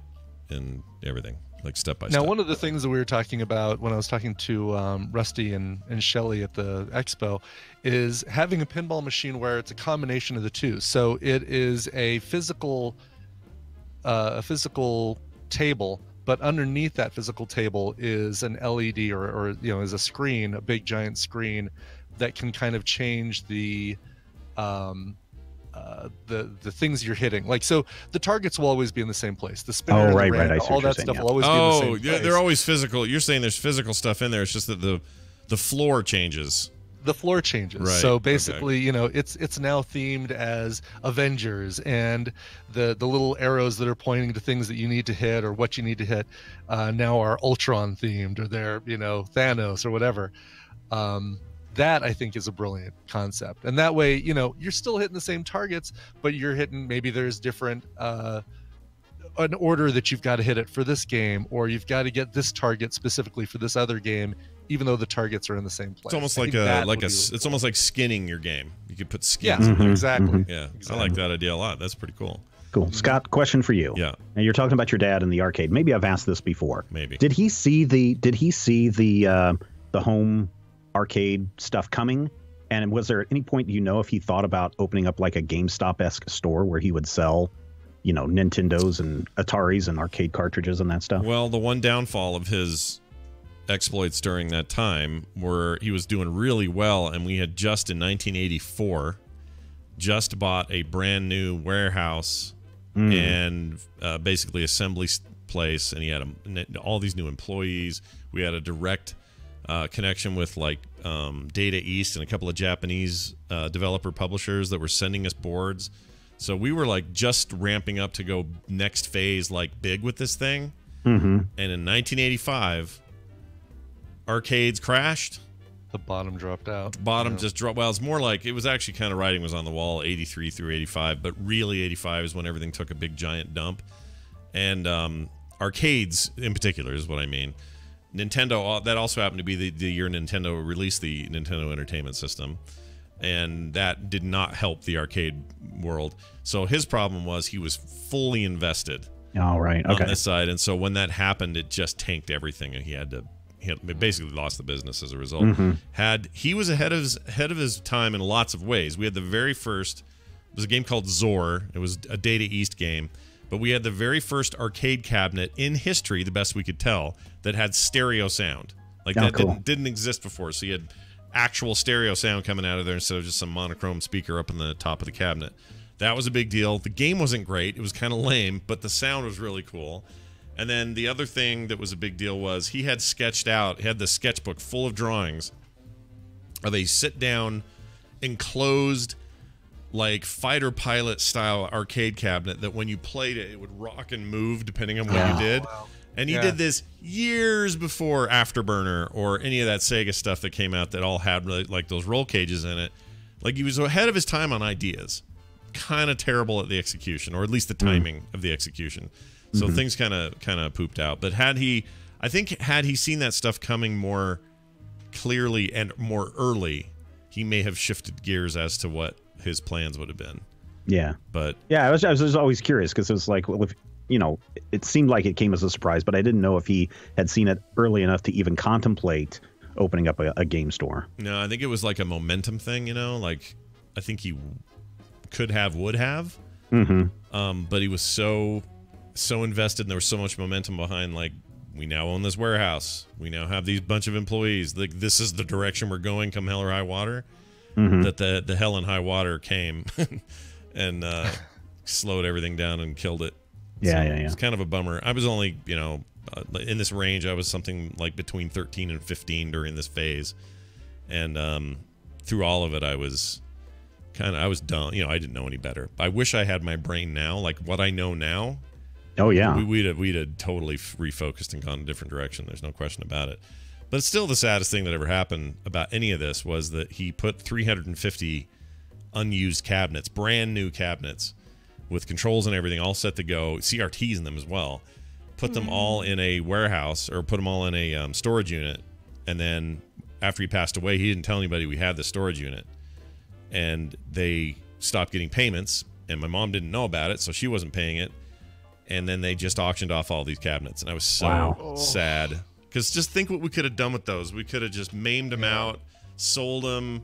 and everything, like step by Now, step. Now, one of the things that we were talking about when I was talking to um, Rusty and, and Shelly at the expo is having a pinball machine where it's a combination of the two. So it is a physical, uh, a physical table, but underneath that physical table is an LED or, or you know is a screen, a big giant screen that can kind of change the um, uh, the the things you're hitting. Like so, the targets will always be in the same place. The spinner, Oh, and the right, right. I see all you're that saying, stuff yeah. will always oh, be in the same yeah, place. they're always physical. You're saying there's physical stuff in there. It's just that the the floor changes. the floor changes. Right, So okay. basically, you know, it's it's now themed as Avengers, and the the little arrows that are pointing to things that you need to hit or what you need to hit uh, now are Ultron themed, or they're you know Thanos or whatever. Um, that I think is a brilliant concept, and that way, you know, you're still hitting the same targets, but you're hitting maybe there's different. Uh, an order that you've got to hit it for this game, or you've got to get this target specifically for this other game, even though the targets are in the same place. It's almost I like a like a. really It's almost like skinning your game. You could put Yeah, skins. in there. exactly. Yeah, I like that idea a lot. That's pretty cool. Cool. Scott, question for you. Yeah. Now you're talking about your dad in the arcade. Maybe I've asked this before. Maybe. Did he see the Did he see the uh, the home arcade stuff coming? And was there at any point do you know if he thought about opening up like a GameStop esque store where he would sell, you know, Nintendos and Ataris and arcade cartridges and that stuff? Well, the one downfall of his exploits during that time were he was doing really well, and we had just in 1984 just bought a brand new warehouse Mm. and uh, basically assembly place, and he had a, all these new employees. We had a direct uh, connection with like um, Data East and a couple of Japanese uh, developer publishers that were sending us boards. So we were like just ramping up to go next phase, like big with this thing. Mm-hmm. And in 1985, arcades crashed. The bottom dropped out. Bottom Yeah. just dropped. Well, it's more like it was actually kind of writing was on the wall, 83 through 85, but really 85 is when everything took a big giant dump. And um, arcades, in particular, is what I mean. Nintendo. That also happened to be the, the year Nintendo released the Nintendo Entertainment System, and that did not help the arcade world. So his problem was he was fully invested All right. Okay. on this side, and so when that happened, it just tanked everything, and he had to. He basically lost the business as a result. Mhm. Had he was ahead of his ahead of his time in lots of ways. We had the very first It was a game called Zoar. It was a Data East game. But we had the very first arcade cabinet in history, the best we could tell, that had stereo sound. Like Oh, that cool. didn't, didn't exist before. So you had actual stereo sound coming out of there instead of just some monochrome speaker up in the top of the cabinet. That was a big deal. The game wasn't great. It was kind of lame, but the sound was really cool. And then the other thing that was a big deal was he had sketched out, he had the sketchbook full of drawings of a sit down, enclosed, like fighter pilot style arcade cabinet that when you played it, it would rock and move depending on what Yeah. you did. And he Yeah. did this years before Afterburner or any of that Sega stuff that came out that all had like, like those roll cages in it. Like he was ahead of his time on ideas. Kind of terrible at the execution, or at least the timing of the execution. So Mhm. things kind of kind of pooped out. But had he, I think, had he seen that stuff coming more clearly and more early, he may have shifted gears as to what his plans would have been. Yeah. But Yeah, I was, I was just always curious because it was like, well, if, you know, it seemed like it came as a surprise, but I didn't know if he had seen it early enough to even contemplate opening up a, a game store. no, I think it was like a momentum thing. You know, like I think he could have, would have. Mm-hmm. Um, but he was so so invested, and there was so much momentum behind. Like we now own this warehouse. We now have these bunch of employees. Like this is the direction we're going. Come hell or high water. Mhm. That the the hell and high water came, [laughs] and uh, slowed everything down and killed it. Yeah, yeah, yeah. It's kind of a bummer. I was only you know uh, in this range. I was something like between thirteen and fifteen during this phase, and um, through all of it, I was kind of I was dumb. You know, I didn't know any better. I wish I had my brain now, like what I know now. Oh, yeah. we, we'd have, we'd have totally refocused and gone a different direction. There's no question about it. But it's still the saddest thing that ever happened about any of this was that he put 350 unused cabinets, brand new cabinets, with controls and everything, all set to go, CRTs in them as well. Put them all in a warehouse or put them all in a um, storage unit, and then after he passed away, he didn't tell anybody we had the storage unit, and they stopped getting payments, and my mom didn't know about it, so she wasn't paying it, and then they just auctioned off all these cabinets, and I was so Wow. sad because just think what we could have done with those. We could have just maimed them out, sold them,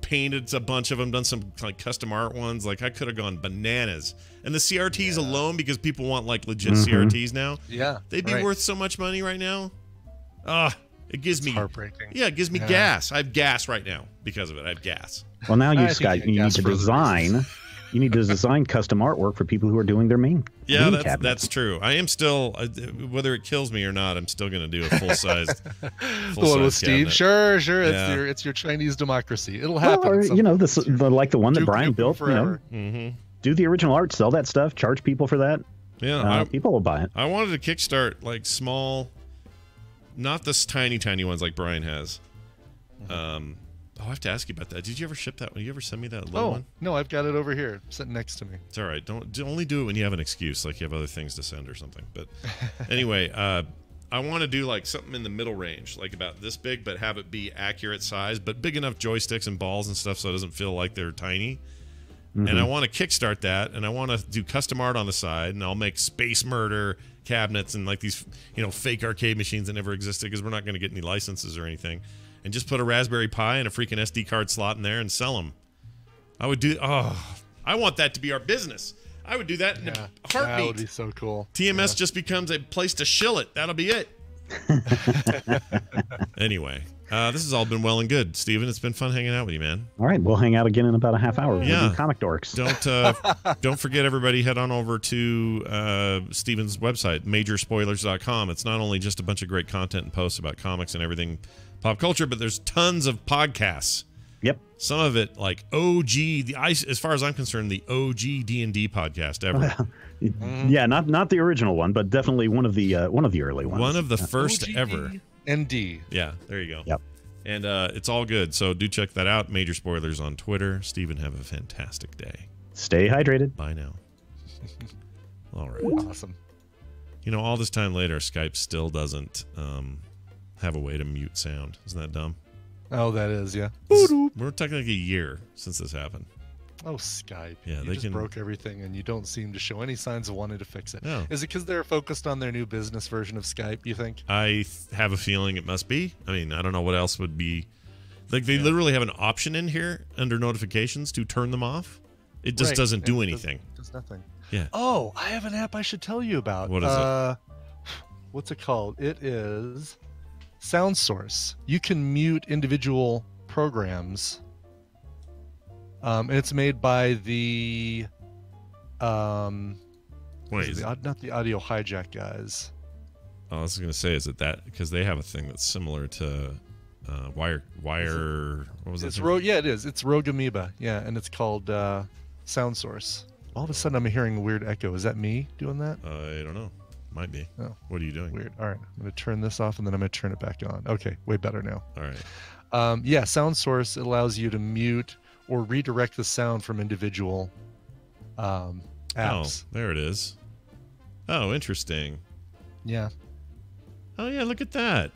painted a bunch of them, done some like custom art ones. Like I could have gone bananas. And the CRTs alone, because people want like legit Mhm. CRTs now. Yeah, they'd be right. worth so much money right now. Ah, it gives me heartbreaking. Yeah, it gives me Yeah. gas. I have gas right now because of it. I have gas. Well, now you, think Scott, you you need to for other design. You need to design custom artwork for people who are doing their MAME. Yeah, MAME that's cabinets. that's true. I am still, uh, whether it kills me or not, I'm still going to do a [laughs] full size. the one with Steve. Sure, sure. It's your it's your Chinese democracy. It'll Well, happen. or you know, this the, like the one that Brian Nukem built. You know. Mm-hmm. do the original art, sell that stuff, charge people for that. Yeah, Uh, I- people will buy it. I wanted to kickstart like small, not this tiny, tiny ones like Brian has. Um, oh, I have to ask you about that. Did you ever ship that? Did you ever send me that little Oh one? no, I've got it over here, sitting next to me. It's all right. Don't only do it when you have an excuse, like you have other things to send or something. But [laughs] anyway, uh, I want to do like something in the middle range, like about this big, but have it be accurate size, but big enough joysticks and balls and stuff so it doesn't feel like they're tiny. And I Mhm. want to kickstart that, and I want to do custom art on the side, and I'll make space murder cabinets and like these, you know, fake arcade machines that never existed because we're not going to get any licenses or anything, and just put a Raspberry Pi and a freaking SD card slot in there and sell them. I would do. Oh, I want that to be our business. I would do that in a heartbeat. That would be so cool. TMS just becomes a place to shill it. That'll be it. [laughs] anyway, uh, this has all been well and good, Steven. It's been fun hanging out with you, man. All right, we'll hang out again in about a half hour. Yeah. comic dorks. Don't uh, [laughs] don't forget, everybody, head on over to uh, Steven's website, majorspoilers.com. It's not only just a bunch of great content and posts about comics and everything pop culture, but there's tons of podcasts. Yep. Some of it like OG, the I, as far as I'm concerned, the OG D and D podcast ever. [laughs] Yeah, not not the original one, but definitely one of the uh, one of the early ones. One of the Yeah. first ever. ND. Yeah, there you go. Yep. And uh, it's all good. So do check that out. Major spoilers on Twitter. Steven, have a fantastic day. Stay hydrated. Bye now. [laughs] All right. Awesome. You know, all this time later, Skype still doesn't um, have a way to mute sound. Isn't that dumb? Oh, that is yeah. This- We're talking like a year since this happened. Oh, Skype. Yeah, you they just can- broke everything, and you don't seem to show any signs of wanting to fix it. Is No. Is it because they're focused on their new business version of Skype? You think? I th- have a feeling it must be. I mean, I don't know what else would be. Like, they literally have an option in here under notifications to turn them off. It just Right, doesn't do it anything. Does nothing. Yeah. Oh, I have an app I should tell you about. What is it? uh, [sighs] What's it called? It is Sound Source. You can mute individual programs. Um, and it's made by the um Wait, is it the, not the audio hijack guys. Oh, I was gonna say, is it that because they have a thing that's similar to uh, wire wire? What was that? It's thing? Rogue. Yeah, it is. It's Rogue Amoeba. Yeah, and it's called uh, Sound Source. All of a sudden, I'm hearing a weird echo. Is that me doing that? I don't know. Might be. Oh. What are you doing? Weird. All right, I'm going to turn this off, and then I'm going to turn it back on. Okay, way better now. All right. Um, yeah, Sound Source allows you to mute or redirect the sound from individual um, apps. Oh, there it is. Oh, interesting. Yeah. Oh yeah, look at that.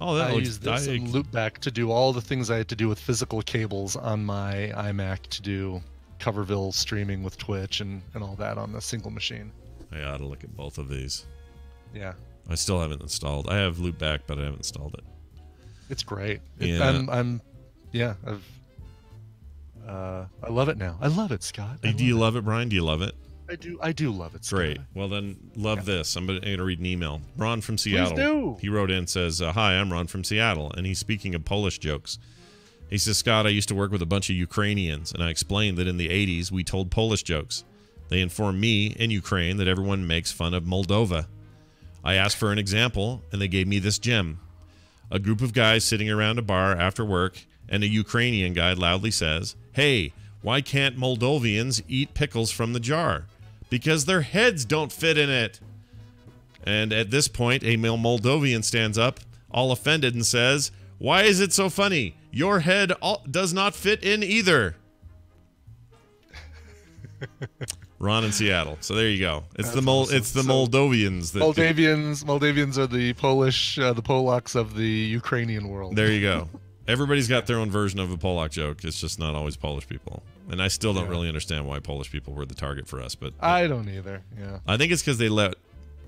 Oh, that I looks. use this I- Loopback to do all the things I had to do with physical cables on my iMac to do Coverville streaming with Twitch and, and all that on a single machine. I ought to look at both of these. Yeah. I still haven't installed. I have Loopback, but I haven't installed it. It's great. It, Yeah. I'm, I'm, yeah, I've, uh, I love it now. I love it, Scott. I do you love it, Brian? Do you love it? I do. I do love it. Scott. Great. Well, then, love this. I'm going to read an email. Ron from Seattle. do. He wrote in says, uh, "Hi, I'm Ron from Seattle," and he's speaking of Polish jokes. He says, "Scott, I used to work with a bunch of Ukrainians, and I explained that in the '80s we told Polish jokes. They informed me in Ukraine that everyone makes fun of Moldova. I asked for an example, and they gave me this gem: a group of guys sitting around a bar after work, and a Ukrainian guy loudly says, "Hey." Why can't Moldovians eat pickles from the jar? Because their heads don't fit in it. And at this point, a male Moldovian stands up, all offended, and says, Why is it so funny? Your head all- does not fit in either. [laughs] Ron in Seattle. So there you go. It's the That's Mol- awesome. it's the So- Moldovians that Moldavians. Moldavians are the Polish, uh, the Polacks of the Ukrainian world. There you go. [laughs] Everybody's got their own version of a Polak joke. It's just not always Polish people. And I still don't Yeah. really understand why Polish people were the target for us, but I don't either. Yeah. I think it's because they let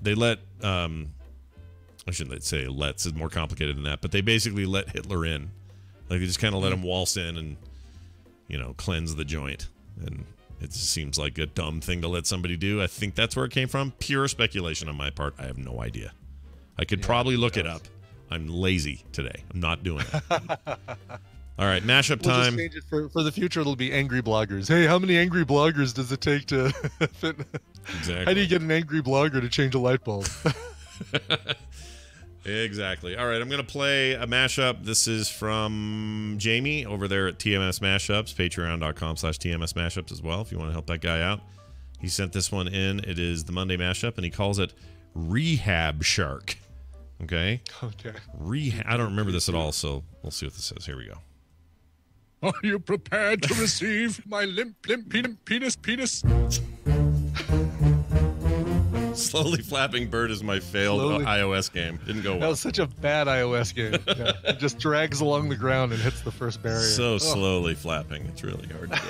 they let um I shouldn't say let's it's more complicated than that, but they basically let Hitler in. Like they just kind of let him waltz in and you know cleanse the joint, and it seems like a dumb thing to let somebody do. I think that's where it came from. Pure speculation on my part. I have no idea. I could probably look it up. I'm lazy today. I'm not doing it. [laughs] All right, mashup We'll time. it for, for the future. It'll be angry bloggers. Hey, how many angry bloggers does it take to [laughs] fit? Exactly. How do you get an angry blogger to change a light bulb? [laughs] Exactly. All right, I'm going to play a mashup. This is from Jamie over there at TMS Mashups, patreon.com slash TMS Mashups as well, if you want to help that guy out. He sent this one in. It is the Monday mashup, and he calls it Rehab Shark. Okay? Oh, okay. Rehab. I don't remember this at all, so we'll see what this says. Here we go. Are you prepared to receive my limp, limp, penis, penis, penis? [laughs] Slowly Flapping Bird is my failed Slowly- iOS game. Didn't go well. That was such a bad iOS game. [laughs] Yeah. It just drags along the ground and hits the first barrier. So Oh. slowly flapping. It's really hard to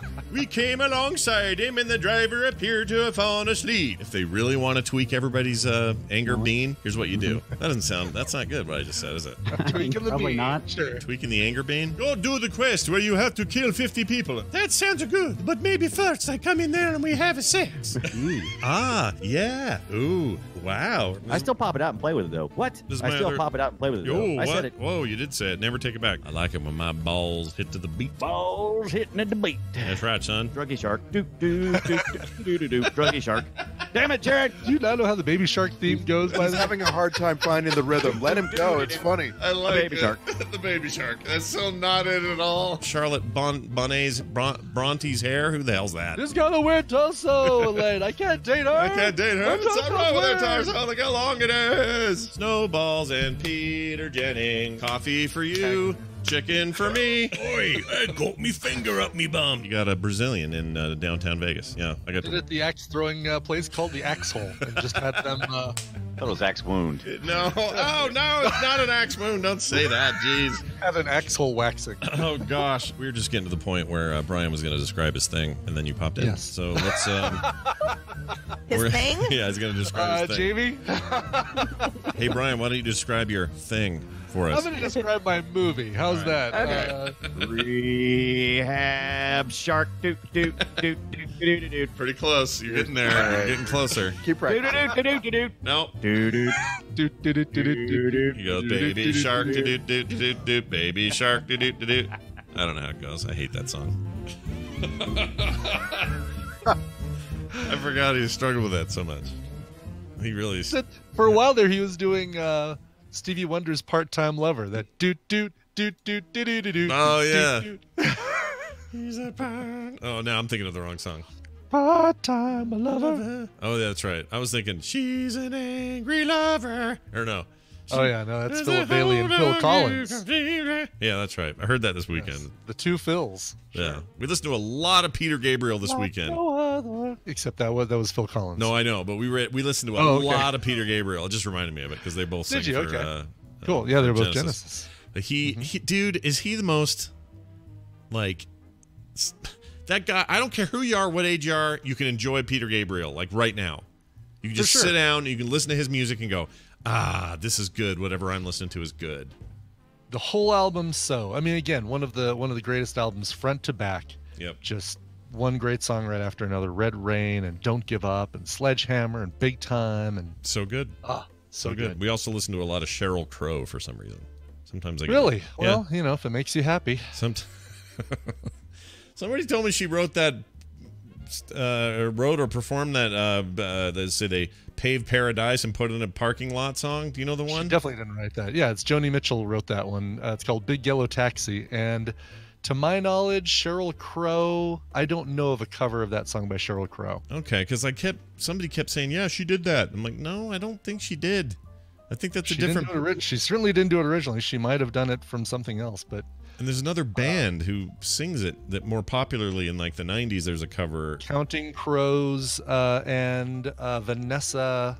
do. [laughs] we came alongside him, and the driver appeared to have fallen asleep. If they really want to tweak everybody's uh, anger bean, here's what you do. That doesn't sound. That's not good. What I just said, is it? Tweaking the Probably beat. not. Sure. Tweaking the anger bean. Go do the quest where you have to kill 50 people. That sounds good, but maybe first I come in there and we have a sex. ah, yeah. Ooh, wow. I still pop it out and play with it though. What? This I still other- pop it out and play with it. Yo, Though. I said it. Whoa, you did say it. Never take it back. I like it when my balls hit to the beat. Balls hitting at the beat. That's right, son. Druggy shark. Doo doo doo doo doo doo. Druggy shark. [laughs] Damn it, Jared. Do you not know how the Baby Shark theme goes? By He's the having a hard time finding the rhythm. Let him go. It's [laughs] funny. I like baby it. shark. [laughs] the baby shark. That's so not it at all. Charlotte bon- Bonnet's Bron- Bronte's hair. Who the hell's that? Just gotta wear torso, Elaine. I can't date her. I can't date her. Her It's not torso's wrong with her weird. torso. Look how long it is. Snowballs and Peter Jennings. Coffee for you. Chicken for me. Oi, I got me finger up me bum. You got a Brazilian in uh, downtown Vegas. Yeah, I got. Did it at the axe throwing uh, place called the Axe Hole and just had them uh, That was axe wound. No, oh no, it's not an axe wound. Don't say that, jeez. Had an axe hole waxing. [clears throat] Oh gosh, we were just getting to the point where uh, Brian was going to describe his thing, and then you popped in. Yes. So let's. Um, [laughs] His thing? [laughs] yeah, he's going to describe Uh, his thing. Jamie, Hey Brian, why don't you describe your thing for I'm us? going to describe my movie. How's that? Okay. Uh, Rehab shark doot doot doot doot doot doot doot. Pretty close. You're getting there. You're getting closer. Keep Doot practicing. doot doot doot doot. No. Doot doot. doot, doot, doot, doot, doot, doot. He baby shark, do do do do do, baby shark, do do do do. I don't know how it goes. I hate that song. I forgot he struggled with that so much. He really. Said- For a while there, he was doing uh, Stevie Wonder's part-time lover. That doot doot doot doot doot doot doot. Oh, doot, yeah. doot. [laughs] He's a part- Oh, now I'm thinking of the wrong song. Part-time lover. Oh, yeah, that's right. I was thinking she's an angry lover. Or no. Oh yeah, no, that's Philip Bailey and Phil Collins. Yeah, that's right. I heard that this weekend. The two Phils. Yeah, we listened to a lot of Peter Gabriel this weekend. No other. Except that was that was Phil Collins. No, I know, but we read, we listened to a Oh, okay. lot of Peter Gabriel. It just reminded me of it because they both Did sing you? for. Okay. Uh, Cool. uh, Yeah, they're both Genesis. Genesis. Uh, He, he, dude, is he the most like that guy? I don't care who you are, what age you are, you can enjoy Peter Gabriel like right now. You can just sure. sit down, you can listen to his music and go, ah, this is good. Whatever I'm listening to is good. The whole album. So I mean, again, one of the one of the greatest albums, front to back. Yep. Just one great song right after another. Red Rain and Don't Give Up and Sledgehammer and Big Time and So good. ah, so, good. We also listen to a lot of Sheryl Crow for some reason. Sometimes I get- Really? Yeah. Well, you know, if it makes you happy. Some [laughs] Somebody told me she wrote that, uh, wrote or performed that. Uh, uh, they say they paved paradise and put it in a parking lot song. Do you know the one? She definitely didn't write that. Yeah, it's Joni Mitchell wrote that one. Uh, it's called Big Yellow Taxi. And to my knowledge, Sheryl Crow, I don't know of a cover of that song by Sheryl Crow. Okay, because I kept somebody kept saying, "Yeah, she did that." I'm like, "No, I don't think she did. I think that's She, a different." didn't do it she certainly didn't do it originally. She might have done it from something else, but and there's another band who sings it that more popularly in like the '90s. There's a cover. Counting Crows uh, and uh, Vanessa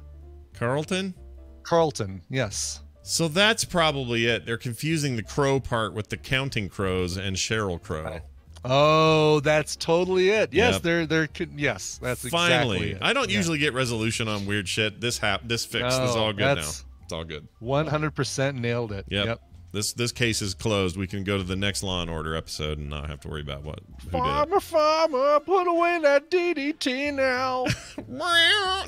Carlton. Carlton, yes. So that's probably it. They're confusing the crow part with the counting crows and Sheryl Crow. Oh, that's totally it. Yes, Yep. they're they're yes, that's Finally, exactly it. I don't Yeah. usually get resolution on weird shit. This hap- this fixed. this is all good now. It's all good. 100% nailed it. Yep. This this case is closed. We can go to the next Law and Order episode and not have to worry about what who did it. Farmer, farmer, put away that DDT now. [laughs]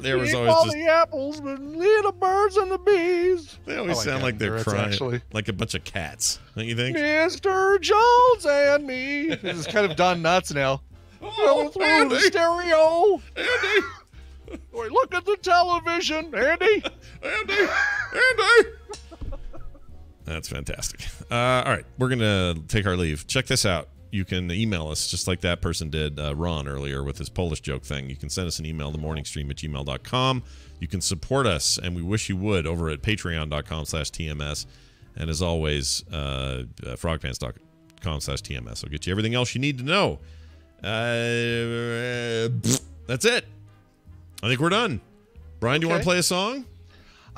There was Keep always all just- the apples, but little birds and the bees. They always oh, like sound that like they're endurance, crying, Actually, like a bunch of cats. Don't you think? Mr. Jones and me. [laughs] This is kind of Don Knotts now. Oh, Go through the stereo. Andy. Wait, look at the television, Andy. [laughs] Andy. Andy. That's fantastic. Uh, all right, we're gonna take our leave. Check this out. You can email us just like that person did, uh, Ron, earlier with his Polish joke thing. You can send us an email to morningstream at gmail.com. You can support us, and we wish you would, over at patreon.com slash TMS. And as always, uh, uh, frogpants.com slash TMS. will get you everything else you need to know. Uh, that's it. I think we're done. Brian, do you want to play a song?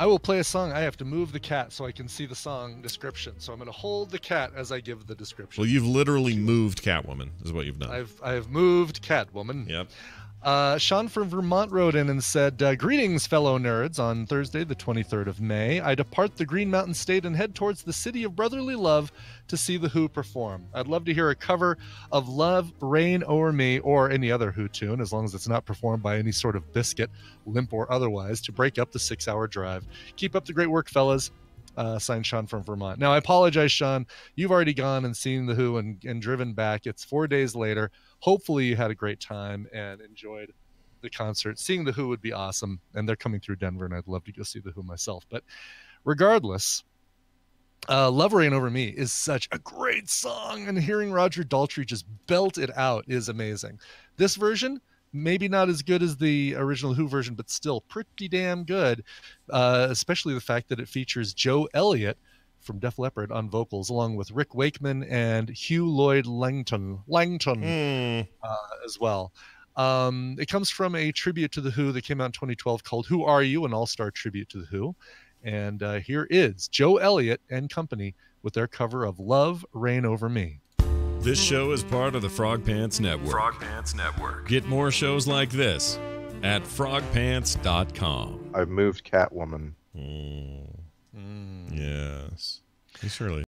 I will play a song. I have to move the cat so I can see the song description. So I'm going to hold the cat as I give the description. Well, you've literally moved Catwoman, is what you've done. I've I've moved Catwoman. Yep. Uh, Sean from Vermont wrote in and said, uh, Greetings, fellow nerds. On Thursday, the 23rd of May, I depart the Green Mountain State and head towards the city of brotherly love to see The Who perform. I'd love to hear a cover of Love, Reign Over Me, or any other Who tune, as long as it's not performed by any sort of biscuit, limp or otherwise, to break up the six hour drive. Keep up the great work, fellas. Uh, signed Sean from Vermont. Now, I apologize, Sean. You've already gone and seen The Who and, and driven back. It's four days later. Hopefully, you had a great time and enjoyed the concert. Seeing The Who would be awesome. And they're coming through Denver, and I'd love to go see The Who myself. But regardless, uh, Love Reign Over Me is such a great song, and hearing Roger Daltrey just belt it out is amazing. This version, maybe not as good as the original Who version, but still pretty damn good, uh, especially the fact that it features Joe Elliott from Def Leppard on vocals, along with Rick Wakeman and Huw Lloyd Langton, Langton uh, as well. Um, it comes from a tribute to The Who that came out in 2012 called Who Are You? An All Star tribute to The Who. And uh, here is Joe Elliott and company with their cover of Love Reign Over Me. This show is part of the Frog Pants Network. Frog Pants Network. Get more shows like this at frogpants.com. I've moved Catwoman. Mm. Yes. He surely